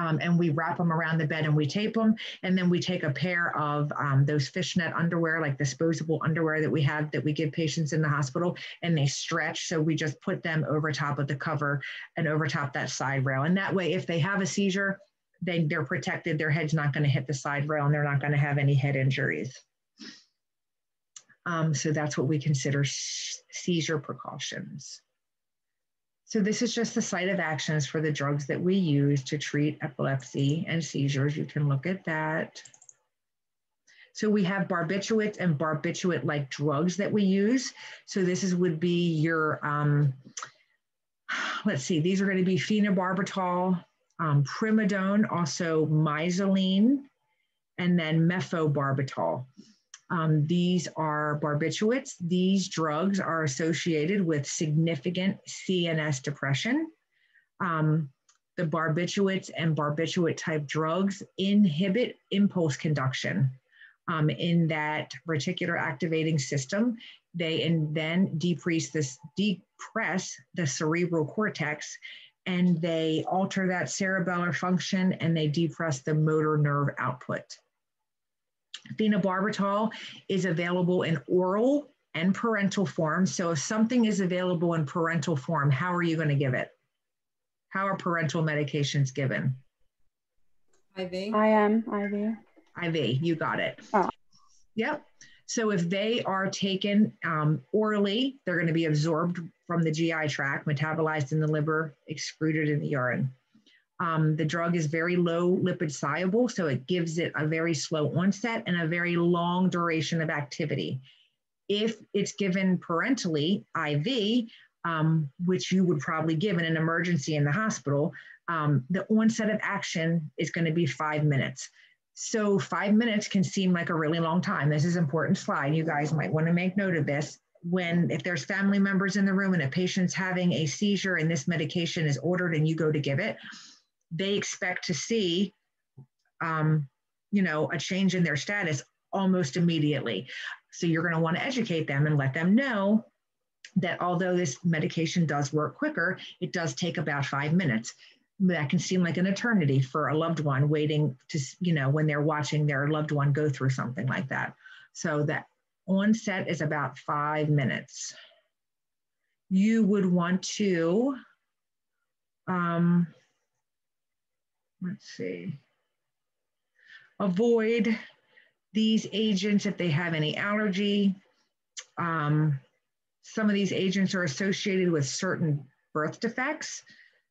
um, and we wrap them around the bed and we tape them. And then we take a pair of um, those fishnet underwear, like disposable underwear that we have that we give patients in the hospital, and they stretch. So we just put them over top of the cover and over top that side rail. And that way, if they have a seizure, they, they're protected. Their head's not going to hit the side rail and they're not going to have any head injuries. Um, so that's what we consider seizure precautions. So this is just the site of actions for the drugs that we use to treat epilepsy and seizures. You can look at that. So we have barbiturates and barbiturate-like drugs that we use. So this is would be your, um, let's see, these are going to be phenobarbital, um, primidone, also Mysoline, and then mephobarbital. Um, these are barbiturates. These drugs are associated with significant CNS depression. Um, the barbiturates and barbiturate type drugs inhibit impulse conduction um, in that reticular activating system. They and then decrease this, depress the cerebral cortex and they alter that cerebellar function and they depress the motor nerve output. Phenobarbital is available in oral and parental form. So if something is available in parental form, how are you going to give it? How are parental medications given? IV. I am IV. IV, you got it. Oh. Yep. So if they are taken um, orally, they're going to be absorbed from the GI tract, metabolized in the liver, excreted in the urine. Um, the drug is very low lipid soluble, so it gives it a very slow onset and a very long duration of activity. If it's given parentally, IV, um, which you would probably give in an emergency in the hospital, um, the onset of action is going to be five minutes. So five minutes can seem like a really long time. This is important slide. You guys might want to make note of this. When, if there's family members in the room and a patient's having a seizure and this medication is ordered and you go to give it, they expect to see, um, you know, a change in their status almost immediately. So you're going to want to educate them and let them know that although this medication does work quicker, it does take about five minutes that can seem like an eternity for a loved one waiting to, you know, when they're watching their loved one go through something like that. So that onset is about five minutes. You would want to, um, let's see, avoid these agents if they have any allergy. Um, some of these agents are associated with certain birth defects.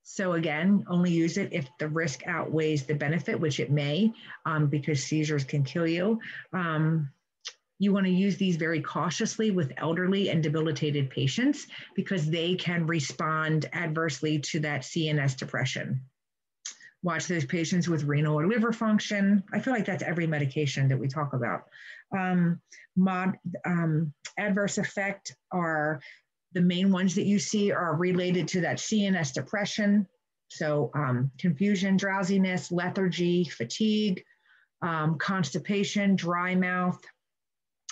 So again, only use it if the risk outweighs the benefit, which it may, um, because seizures can kill you. Um, you want to use these very cautiously with elderly and debilitated patients because they can respond adversely to that CNS depression. Watch those patients with renal or liver function. I feel like that's every medication that we talk about. Um, mod, um, adverse effect are the main ones that you see are related to that CNS depression. So um, confusion, drowsiness, lethargy, fatigue, um, constipation, dry mouth,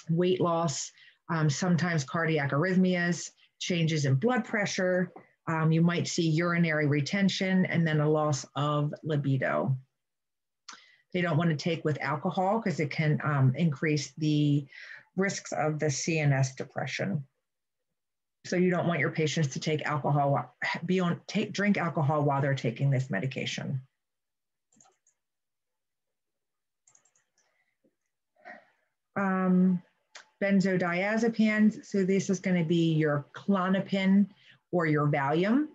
weight loss, um, sometimes cardiac arrhythmias, changes in blood pressure. Um, you might see urinary retention and then a loss of libido. They don't want to take with alcohol because it can um, increase the risks of the CNS depression. So you don't want your patients to take alcohol, be on, take, drink alcohol while they're taking this medication. Um, benzodiazepines, so this is gonna be your Klonopin or your Valium,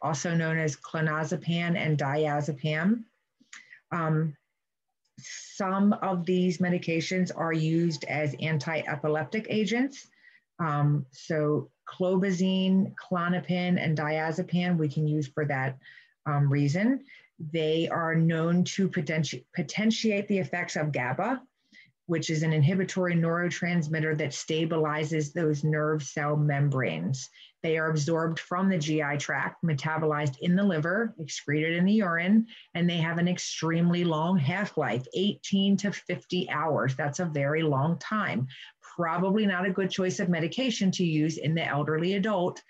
also known as clonazepam and diazepam. Um, some of these medications are used as anti-epileptic agents. Um, so clobazam, Klonopin, and diazepam we can use for that um, reason. They are known to potenti potentiate the effects of GABA, which is an inhibitory neurotransmitter that stabilizes those nerve cell membranes. They are absorbed from the GI tract, metabolized in the liver, excreted in the urine, and they have an extremely long half life 18 to 50 hours. That's a very long time probably not a good choice of medication to use in the elderly adult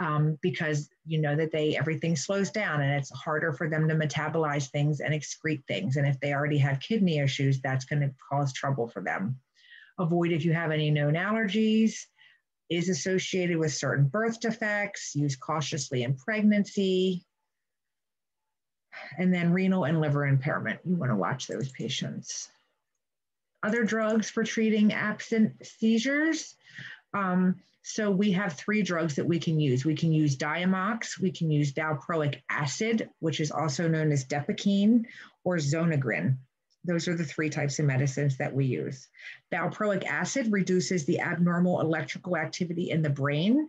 um, because you know that they everything slows down and it's harder for them to metabolize things and excrete things. And if they already have kidney issues, that's going to cause trouble for them. Avoid if you have any known allergies, is associated with certain birth defects, use cautiously in pregnancy. And then renal and liver impairment. You want to watch those patients other drugs for treating absent seizures. Um, so we have three drugs that we can use. We can use Diamox, we can use valproic acid, which is also known as Depakene, or Zonegran. Those are the three types of medicines that we use. Valproic acid reduces the abnormal electrical activity in the brain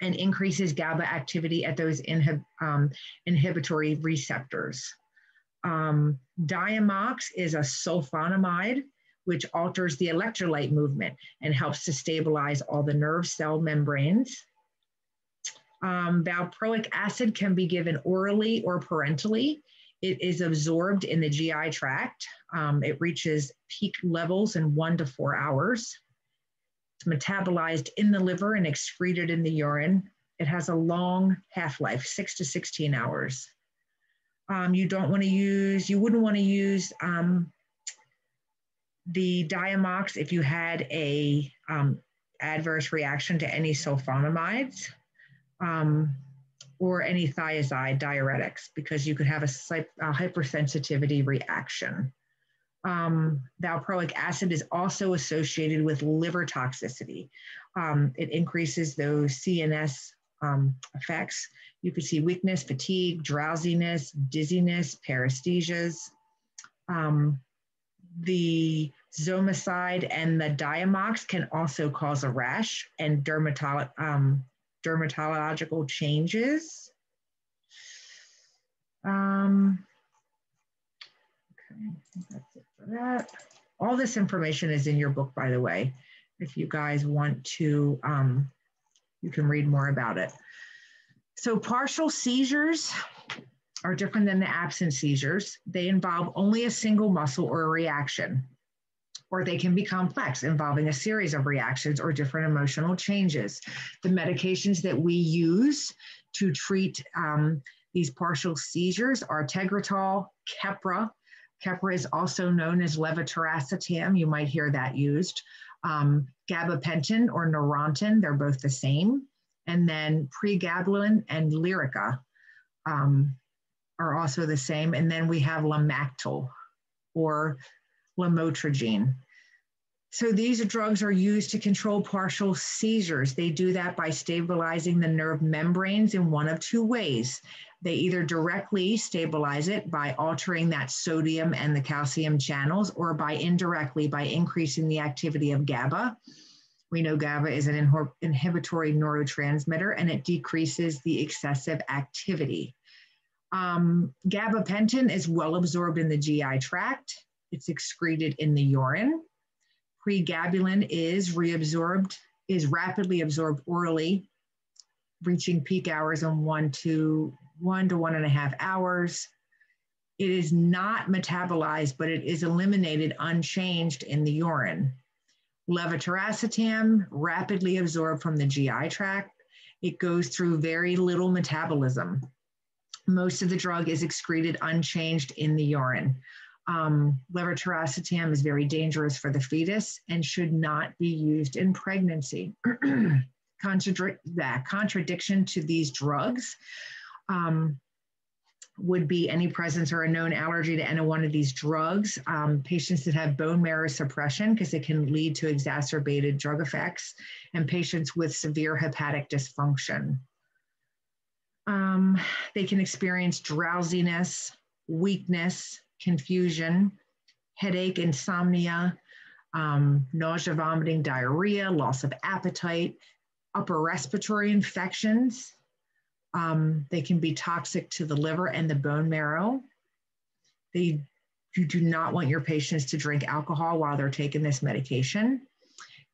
and increases GABA activity at those inhib um, inhibitory receptors. Um, Diamox is a sulfonamide which alters the electrolyte movement and helps to stabilize all the nerve cell membranes. Um, valproic acid can be given orally or parentally. It is absorbed in the GI tract. Um, it reaches peak levels in one to four hours. It's metabolized in the liver and excreted in the urine. It has a long half-life, six to 16 hours. Um, you don't want to use, you wouldn't want to use um, the Diamox, if you had a um, adverse reaction to any sulfonamides um, or any thiazide diuretics, because you could have a, a hypersensitivity reaction. Um, valproic acid is also associated with liver toxicity. Um, it increases those CNS um, effects. You could see weakness, fatigue, drowsiness, dizziness, paresthesias. Um, the zonisamide and the diamox can also cause a rash and dermatolo um, dermatological changes. Um, okay, that's it for that. All this information is in your book, by the way. If you guys want to, um, you can read more about it. So partial seizures are different than the absent seizures. They involve only a single muscle or a reaction, or they can be complex, involving a series of reactions or different emotional changes. The medications that we use to treat um, these partial seizures are Tegretol, Keppra. Keppra is also known as levetiracetam. You might hear that used. Um, gabapentin or Neurontin, they're both the same. And then pregabalin and Lyrica. Um, are also the same. And then we have Lamictal or lamotrigine. So these drugs are used to control partial seizures. They do that by stabilizing the nerve membranes in one of two ways. They either directly stabilize it by altering that sodium and the calcium channels, or by indirectly by increasing the activity of GABA. We know GABA is an inhibitory neurotransmitter and it decreases the excessive activity. Um, gabapentin is well absorbed in the GI tract. It's excreted in the urine. Pregabalin is reabsorbed, is rapidly absorbed orally, reaching peak hours in one to one to one and a half hours. It is not metabolized, but it is eliminated unchanged in the urine. Levetiracetam, rapidly absorbed from the GI tract. It goes through very little metabolism most of the drug is excreted unchanged in the urine. Um, levetiracetam is very dangerous for the fetus and should not be used in pregnancy. Contradic that contradiction to these drugs um, would be any presence or a known allergy to any one of these drugs. Um, patients that have bone marrow suppression, because it can lead to exacerbated drug effects, and patients with severe hepatic dysfunction. Um, they can experience drowsiness, weakness, confusion, headache, insomnia, um, nausea, vomiting, diarrhea, loss of appetite, upper respiratory infections. Um, they can be toxic to the liver and the bone marrow. They, you do not want your patients to drink alcohol while they're taking this medication.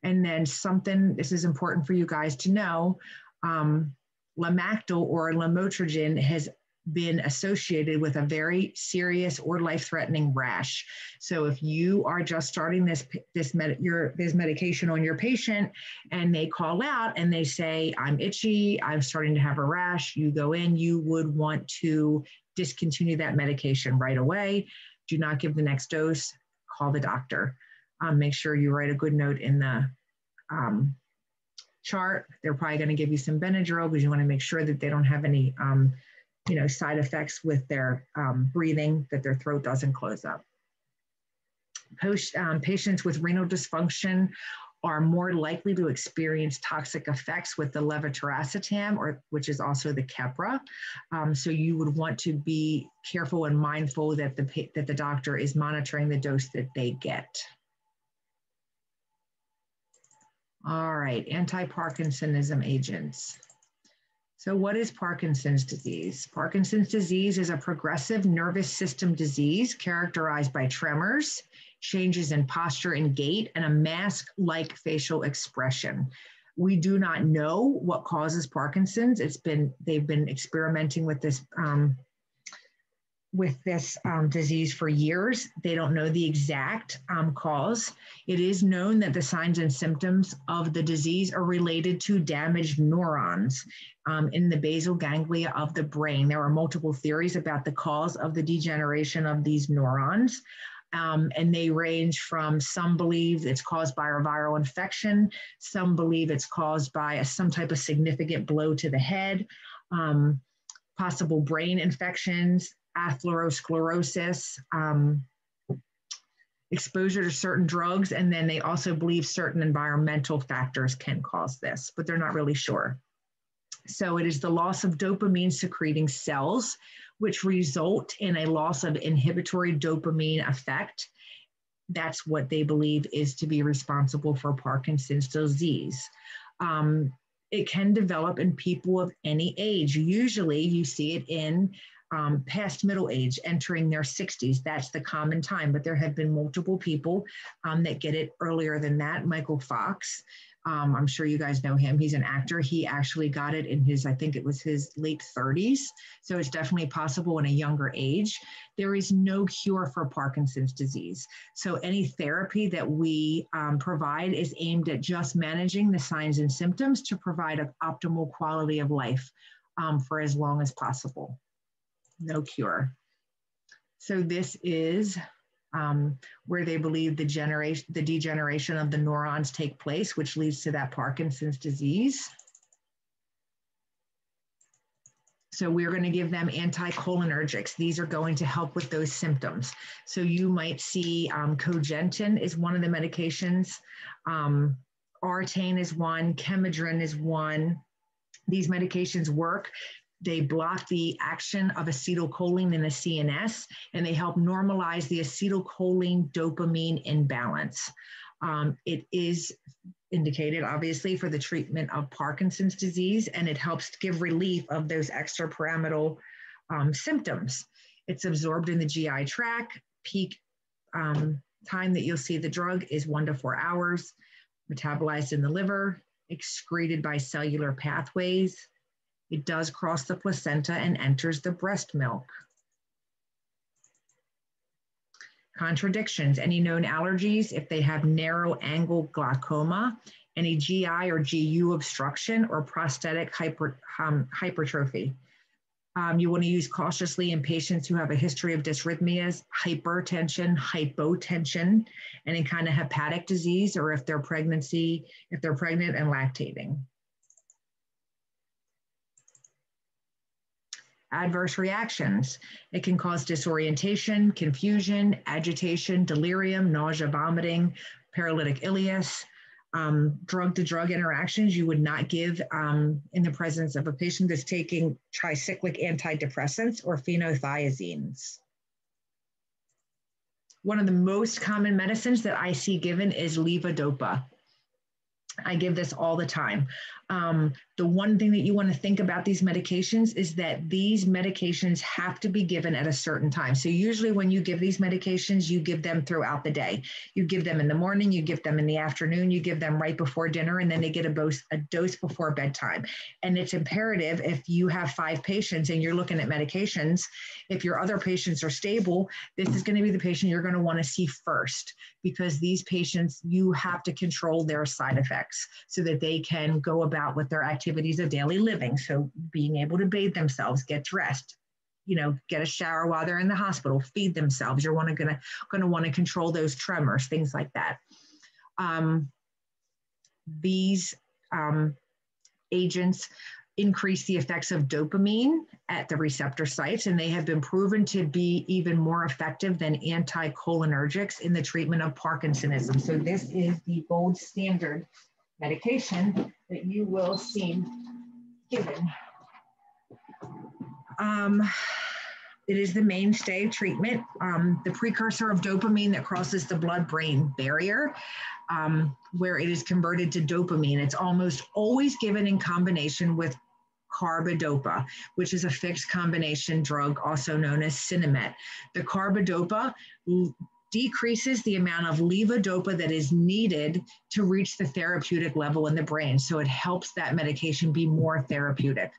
And then something, this is important for you guys to know, um, Lamictal or lamotrigine has been associated with a very serious or life-threatening rash. So if you are just starting this this med, your this medication on your patient and they call out and they say I'm itchy, I'm starting to have a rash, you go in, you would want to discontinue that medication right away. Do not give the next dose. Call the doctor. Um, make sure you write a good note in the um, chart. They're probably going to give you some Benadryl because you want to make sure that they don't have any, um, you know, side effects with their um, breathing, that their throat doesn't close up. Post, um, patients with renal dysfunction are more likely to experience toxic effects with the levetiracetam, or which is also the Keppra. Um, so you would want to be careful and mindful that the that the doctor is monitoring the dose that they get. All right, anti-Parkinsonism agents. So what is Parkinson's disease? Parkinson's disease is a progressive nervous system disease characterized by tremors, changes in posture and gait, and a mask-like facial expression. We do not know what causes Parkinson's. It's been, they've been experimenting with this um, with this um, disease for years. They don't know the exact um, cause. It is known that the signs and symptoms of the disease are related to damaged neurons um, in the basal ganglia of the brain. There are multiple theories about the cause of the degeneration of these neurons. Um, and they range from some believe it's caused by a viral infection, some believe it's caused by a, some type of significant blow to the head, um, possible brain infections, atherosclerosis. Um, exposure to certain drugs, and then they also believe certain environmental factors can cause this, but they're not really sure. So it is the loss of dopamine secreting cells, which result in a loss of inhibitory dopamine effect. That's what they believe is to be responsible for Parkinson's disease. Um, it can develop in people of any age. Usually, you see it in um, past middle age, entering their 60s. That's the common time, but there have been multiple people um, that get it earlier than that. Michael Fox, um, I'm sure you guys know him. He's an actor. He actually got it in his, I think it was his late 30s. So it's definitely possible in a younger age. There is no cure for Parkinson's disease. So any therapy that we um, provide is aimed at just managing the signs and symptoms to provide an optimal quality of life um, for as long as possible no cure. So this is um, where they believe the generation, the degeneration of the neurons take place, which leads to that Parkinson's disease. So we're going to give them anticholinergics. These are going to help with those symptoms. So you might see um, cogentin is one of the medications. Um, Artane is one. Kemadrin is one. These medications work they block the action of acetylcholine in the CNS, and they help normalize the acetylcholine dopamine imbalance. Um, it is indicated, obviously, for the treatment of Parkinson's disease, and it helps give relief of those extrapyramidal um, symptoms. It's absorbed in the GI tract. Peak um, time that you'll see the drug is one to four hours, metabolized in the liver, excreted by cellular pathways it does cross the placenta and enters the breast milk. Contradictions, any known allergies, if they have narrow angle glaucoma, any GI or GU obstruction or prostatic hyper, um, hypertrophy. Um, you want to use cautiously in patients who have a history of dysrhythmias, hypertension, hypotension, any kind of hepatic disease, or if they're pregnancy, if they're pregnant and lactating. Adverse reactions. It can cause disorientation, confusion, agitation, delirium, nausea, vomiting, paralytic ileus. Um, drug to drug interactions you would not give um, in the presence of a patient that's taking tricyclic antidepressants or phenothiazines. One of the most common medicines that I see given is levodopa. I give this all the time. Um, the one thing that you want to think about these medications is that these medications have to be given at a certain time. So, usually, when you give these medications, you give them throughout the day. You give them in the morning, you give them in the afternoon, you give them right before dinner, and then they get a dose, a dose before bedtime. And it's imperative if you have five patients and you're looking at medications, if your other patients are stable, this is going to be the patient you're going to want to see first because these patients, you have to control their side effects so that they can go about about with their activities of daily living. So being able to bathe themselves, get dressed, you know, get a shower while they're in the hospital, feed themselves. You're wanna, gonna, gonna wanna control those tremors, things like that. Um, these um, agents increase the effects of dopamine at the receptor sites, and they have been proven to be even more effective than anticholinergics in the treatment of Parkinsonism. So this is the gold standard medication that you will see given. Um, it is the mainstay treatment, um, the precursor of dopamine that crosses the blood-brain barrier, um, where it is converted to dopamine. It's almost always given in combination with carbidopa, which is a fixed combination drug, also known as Sinemet. The carbidopa decreases the amount of levodopa that is needed to reach the therapeutic level in the brain. So it helps that medication be more therapeutic.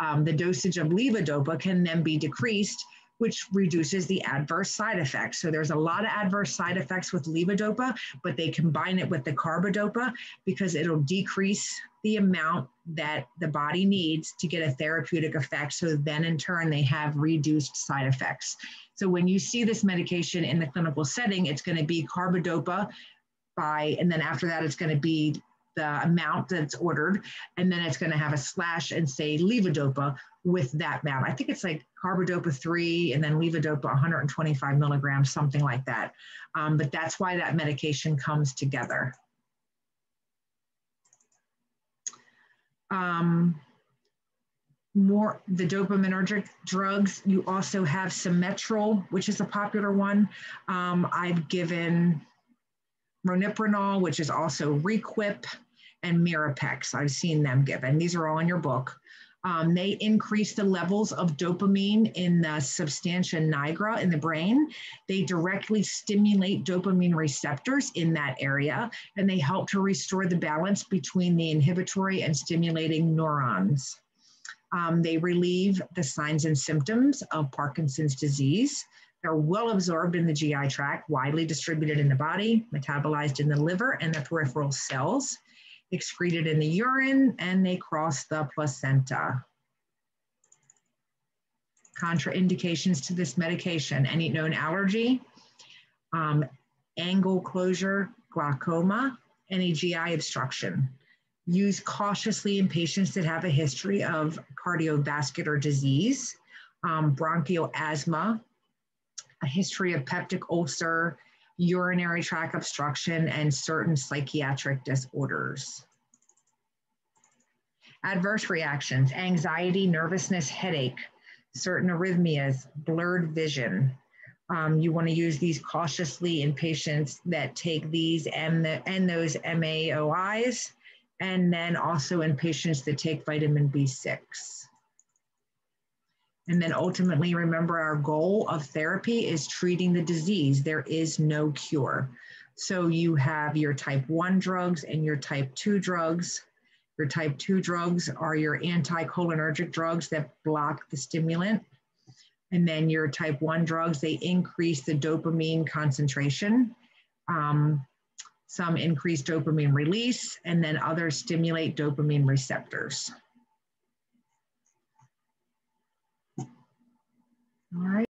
Um, the dosage of levodopa can then be decreased which reduces the adverse side effects. So there's a lot of adverse side effects with levodopa, but they combine it with the carbidopa because it'll decrease the amount that the body needs to get a therapeutic effect. So then in turn, they have reduced side effects. So when you see this medication in the clinical setting, it's going to be carbidopa by, and then after that, it's going to be the amount that's ordered, and then it's going to have a slash and say levodopa with that amount. I think it's like carbidopa 3 and then levodopa 125 milligrams, something like that. Um, but that's why that medication comes together. Um, more the dopaminergic drugs. You also have Symmetrel, which is a popular one. Um, I've given ropinirole, which is also Requip, and Mirapex. I've seen them given. These are all in your book. Um, they increase the levels of dopamine in the substantia nigra in the brain. They directly stimulate dopamine receptors in that area, and they help to restore the balance between the inhibitory and stimulating neurons. Um, they relieve the signs and symptoms of Parkinson's disease. They're well absorbed in the GI tract, widely distributed in the body, metabolized in the liver and the peripheral cells, excreted in the urine, and they cross the placenta. Contraindications to this medication, any known allergy, um, angle closure, glaucoma, any GI obstruction. Use cautiously in patients that have a history of cardiovascular disease, um, bronchial asthma, a history of peptic ulcer, urinary tract obstruction, and certain psychiatric disorders. Adverse reactions, anxiety, nervousness, headache, certain arrhythmias, blurred vision. Um, you want to use these cautiously in patients that take these and, the, and those MAOIs and then also in patients that take vitamin B6. And then ultimately, remember our goal of therapy is treating the disease. There is no cure. So you have your type 1 drugs and your type 2 drugs. Your type 2 drugs are your anticholinergic drugs that block the stimulant. And then your type 1 drugs, they increase the dopamine concentration. Um, some increase dopamine release, and then others stimulate dopamine receptors. All right.